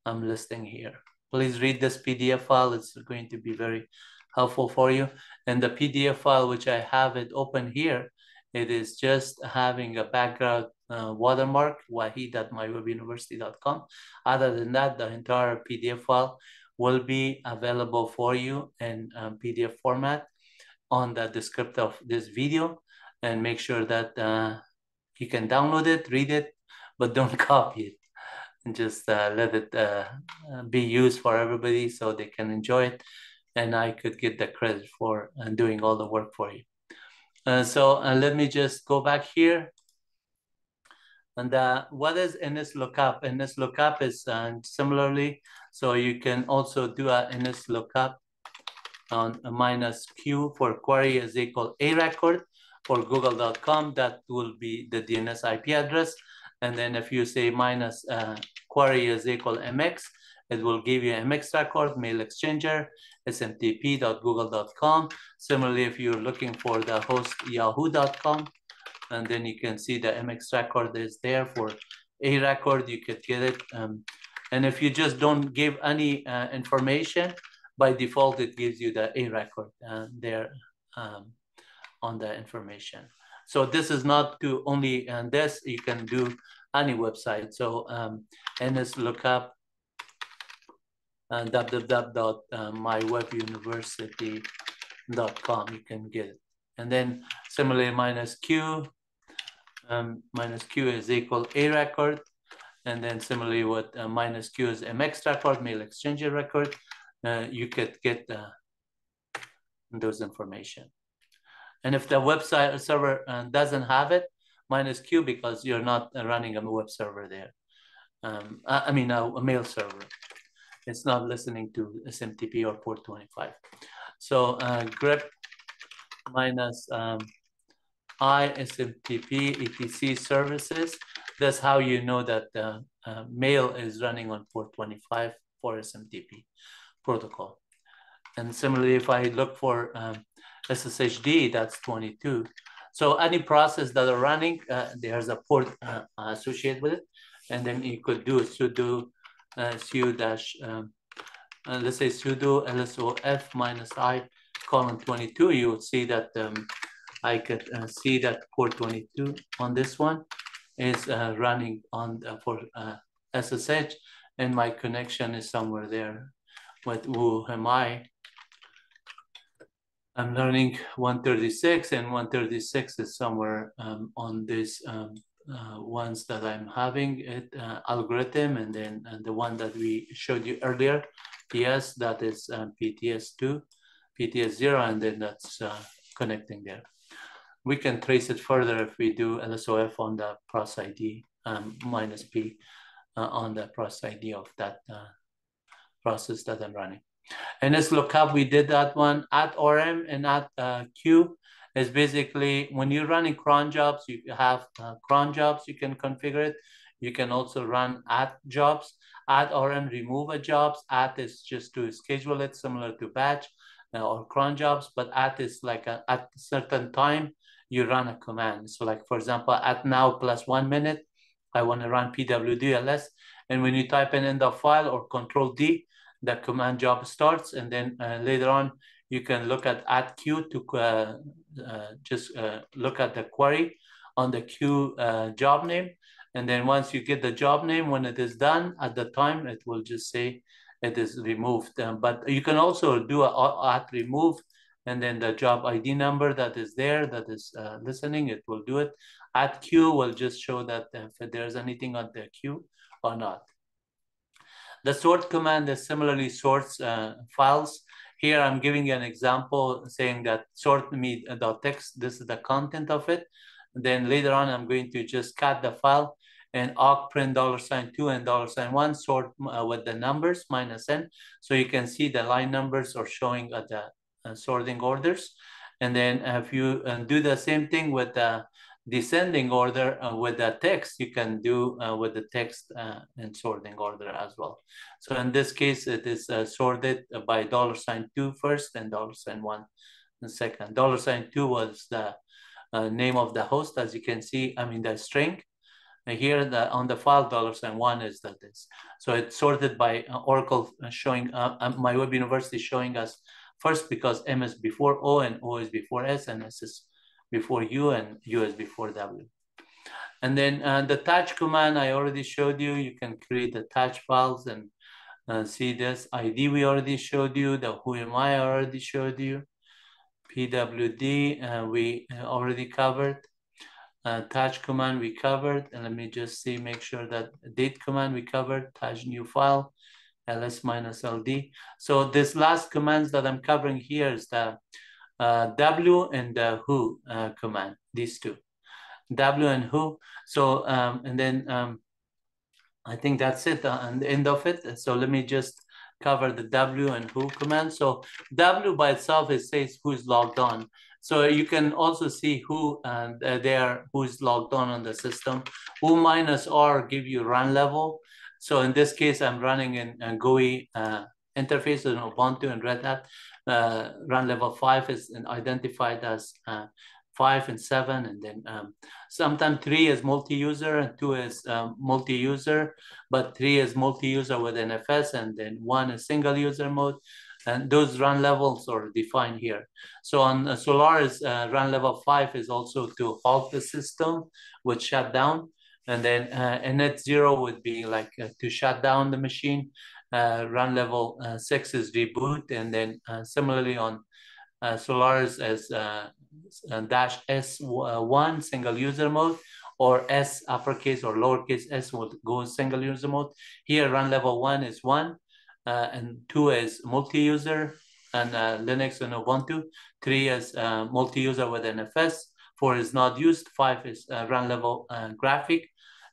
I'm listing here. Please read this PDF file. It's going to be very helpful for you. And the PDF file, which I have it open here, it is just having a background uh, watermark, wahid.mywebuniversity.com. Other than that, the entire PDF file will be available for you in um, PDF format on the description of this video and make sure that uh, you can download it, read it, but don't copy it. And just uh, let it uh, be used for everybody so they can enjoy it and I could get the credit for uh, doing all the work for you. Uh, so uh, let me just go back here. And uh, what is nslookup? nslookup is uh, similarly, so you can also do a NS lookup on minus Q for query is equal a record for google.com, that will be the DNS IP address. And then if you say minus uh, query is equal mx, it will give you mx record, mail exchanger, smtp.google.com. Similarly, if you're looking for the host yahoo.com, and then you can see the mx record is there for a record, you could get it. Um, and if you just don't give any uh, information, by default, it gives you the A record uh, there um, on the information. So this is not to only and this, you can do any website. So um, NS lookup uh, www.mywebuniversity.com, you can get it. And then similarly minus Q, um, minus Q is equal A record. And then similarly with uh, minus Q is MX record, mail exchanger record, uh, you could get uh, those information. And if the website server uh, doesn't have it, minus Q because you're not running a web server there. Um, I mean, a, a, mail server. It's not listening to SMTP or port 25. So uh, grep minus um, I SMTP etc services. That's how you know that the uh, mail is running on port 25 for SMTP protocol. And similarly, if I look for um, SSHD, that's 22. So any process that are running, uh, there's a port uh, associated with it. And then you could do sudo uh, su dash, um, uh, let's say sudo lsof minus i colon 22. You would see that um, I could uh, see that port 22 on this one is uh, running on for SSH and my connection is somewhere there. But who am I? I'm learning 136 and 136 is somewhere um, on this um, uh, ones that I'm having it uh, algorithm and then and the one that we showed you earlier, PS, that is um, PTS2, PTS0, and then that's uh, connecting there. We can trace it further if we do LSOF on the pros ID um, minus P uh, on the pros ID of that uh, process that I'm running. And let's look up, we did that one at RM and at uh, Q is basically when you're running cron jobs, you have uh, cron jobs, you can configure it. You can also run at jobs, add RM, remove a jobs. At is just to schedule it similar to batch uh, or cron jobs, but at is like a, at a certain time, you run a command. So like, for example, at now plus one minute, I want to run pwdls. And when you type in end of file or control D, the command job starts. And then uh, later on, you can look at add queue to uh, just uh, look at the query on the queue uh, job name. And then once you get the job name, when it is done at the time, it will just say it is removed. Um, but you can also do a at remove and then the job ID number that is there that is uh, listening, it will do it. At queue will just show that if there's anything on the queue or not. The sort command is similarly sorts uh, files. Here I'm giving you an example saying that sort me dot text. This is the content of it. Then later on, I'm going to just cut the file and awk print dollar sign two and dollar sign one sort uh, with the numbers minus n. So you can see the line numbers are showing at the uh, sorting orders. And then if you uh, do the same thing with the descending order uh, with the text, you can do uh, with the text uh, in sorting order as well. So in this case, it is uh, sorted by dollar sign two first and dollar sign one second. Dollar sign two was the uh, name of the host, as you can see, I mean the string. And here the, on the file, dollar sign one is that this. So it's sorted by uh, Oracle showing, my web university showing us first because M is before O and O is before S and S is before U and U is before W. And then uh, the touch command I already showed you. You can create the touch files and uh, see this ID we already showed you. The who am I already showed you. PWD uh, we already covered. Uh, touch command we covered. And let me just see, make sure that date command we covered. Touch new file, ls minus ld. So this last commands that I'm covering here is the uh, W and the who uh, command, these two. W and who. So, um, and then um, I think that's it uh, and the end of it. So let me just cover the W and who command. So W by itself, it says who is logged on. So you can also see who uh, there, who is logged on on the system. Who minus R give you run level. So in this case, I'm running in, in GUI uh, interface in Ubuntu and Red Hat. Uh, run level five is identified as uh, five and seven, and then um, sometimes three is multi-user and two is um, multi-user, but three is multi-user with NFS, and then one is single-user mode. And those run levels are defined here. So on uh, Solaris, uh, run level five is also to halt the system with shutdown. And then uh, init zero would be like uh, to shut down the machine. Uh, run level uh, six is reboot. And then similarly on Solaris as dash S1 single user mode or S uppercase or lowercase s will go single user mode. Here run level one is one uh, and two is multi-user and uh, Linux and Ubuntu. Three is uh, multi-user with NFS. Four is not used. Five is uh, run level uh, graphic.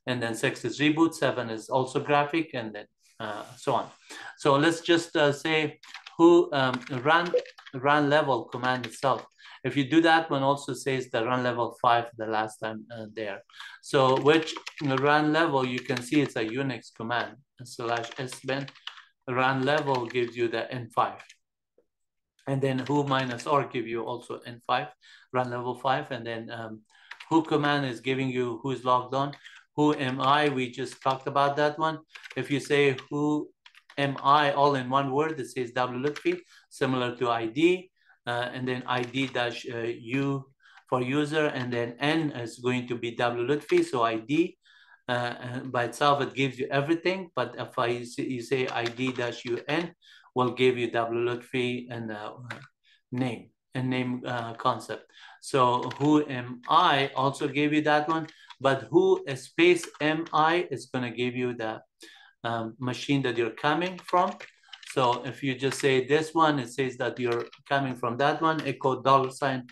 And then six is reboot. Seven is also graphic and then uh, so on. So let's just say who um, run run level command itself. If you do that, one also says the run level five the last time uh, there. So which run level, you can see it's a Unix command slash sbin. Run level gives you the N5. And then who minus R give you also N5, run level five. And then um, who command is giving you who's logged on. Who am I? We just talked about that one. If you say who am I all in one word, it says wlutfy, similar to ID uh, and then ID dash uh, U for user, and then N is going to be W Lutfy, so ID uh, by itself, it gives you everything, but if I you say ID dash UN, will give you W Lutfy and uh, name, and name uh, concept. So who am I also gave you that one, but who space MI is gonna give you the um, machine that you're coming from. So if you just say this one, it says that you're coming from that one. Echo dollar sign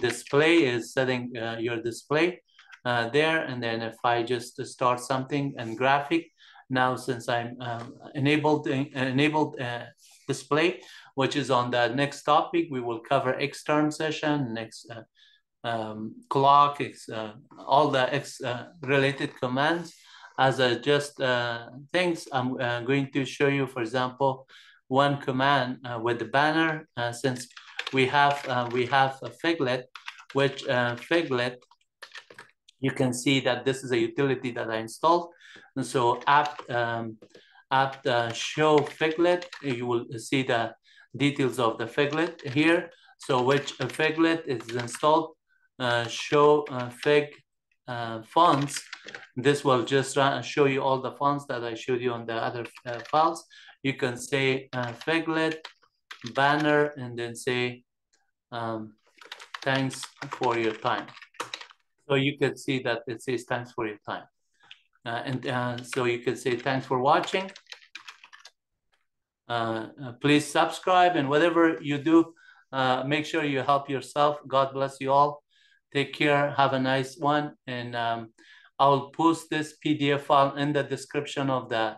display is setting uh, your display uh, there. And then if I just start something and graphic, now since I'm um, enabled uh, enabled uh, display, which is on the next topic, we will cover Xterm session, next uh, um, clock, uh, all the X related commands as just uh, things, I'm uh, going to show you, for example, one command uh, with the banner, uh, since we have uh, we have a Figlet, which uh, Figlet, you can see that this is a utility that I installed. And so apt, um, apt show Figlet, you will see the details of the Figlet here. So which Figlet is installed, show Fig uh, fonts, this will just show you all the fonts that I showed you on the other uh, files. You can say uh, Figlet, banner, and then say, um, thanks for your time. So you can see that it says thanks for your time. Uh, and uh, so you can say thanks for watching. Uh, uh please subscribe and whatever you do, uh, make sure you help yourself. God bless you all. Take care. Have a nice one. And um, I'll post this PDF file in the description of the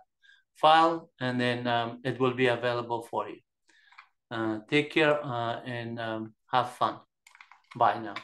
file, and then um, it will be available for you. Uh, take care uh, and um, have fun. Bye now.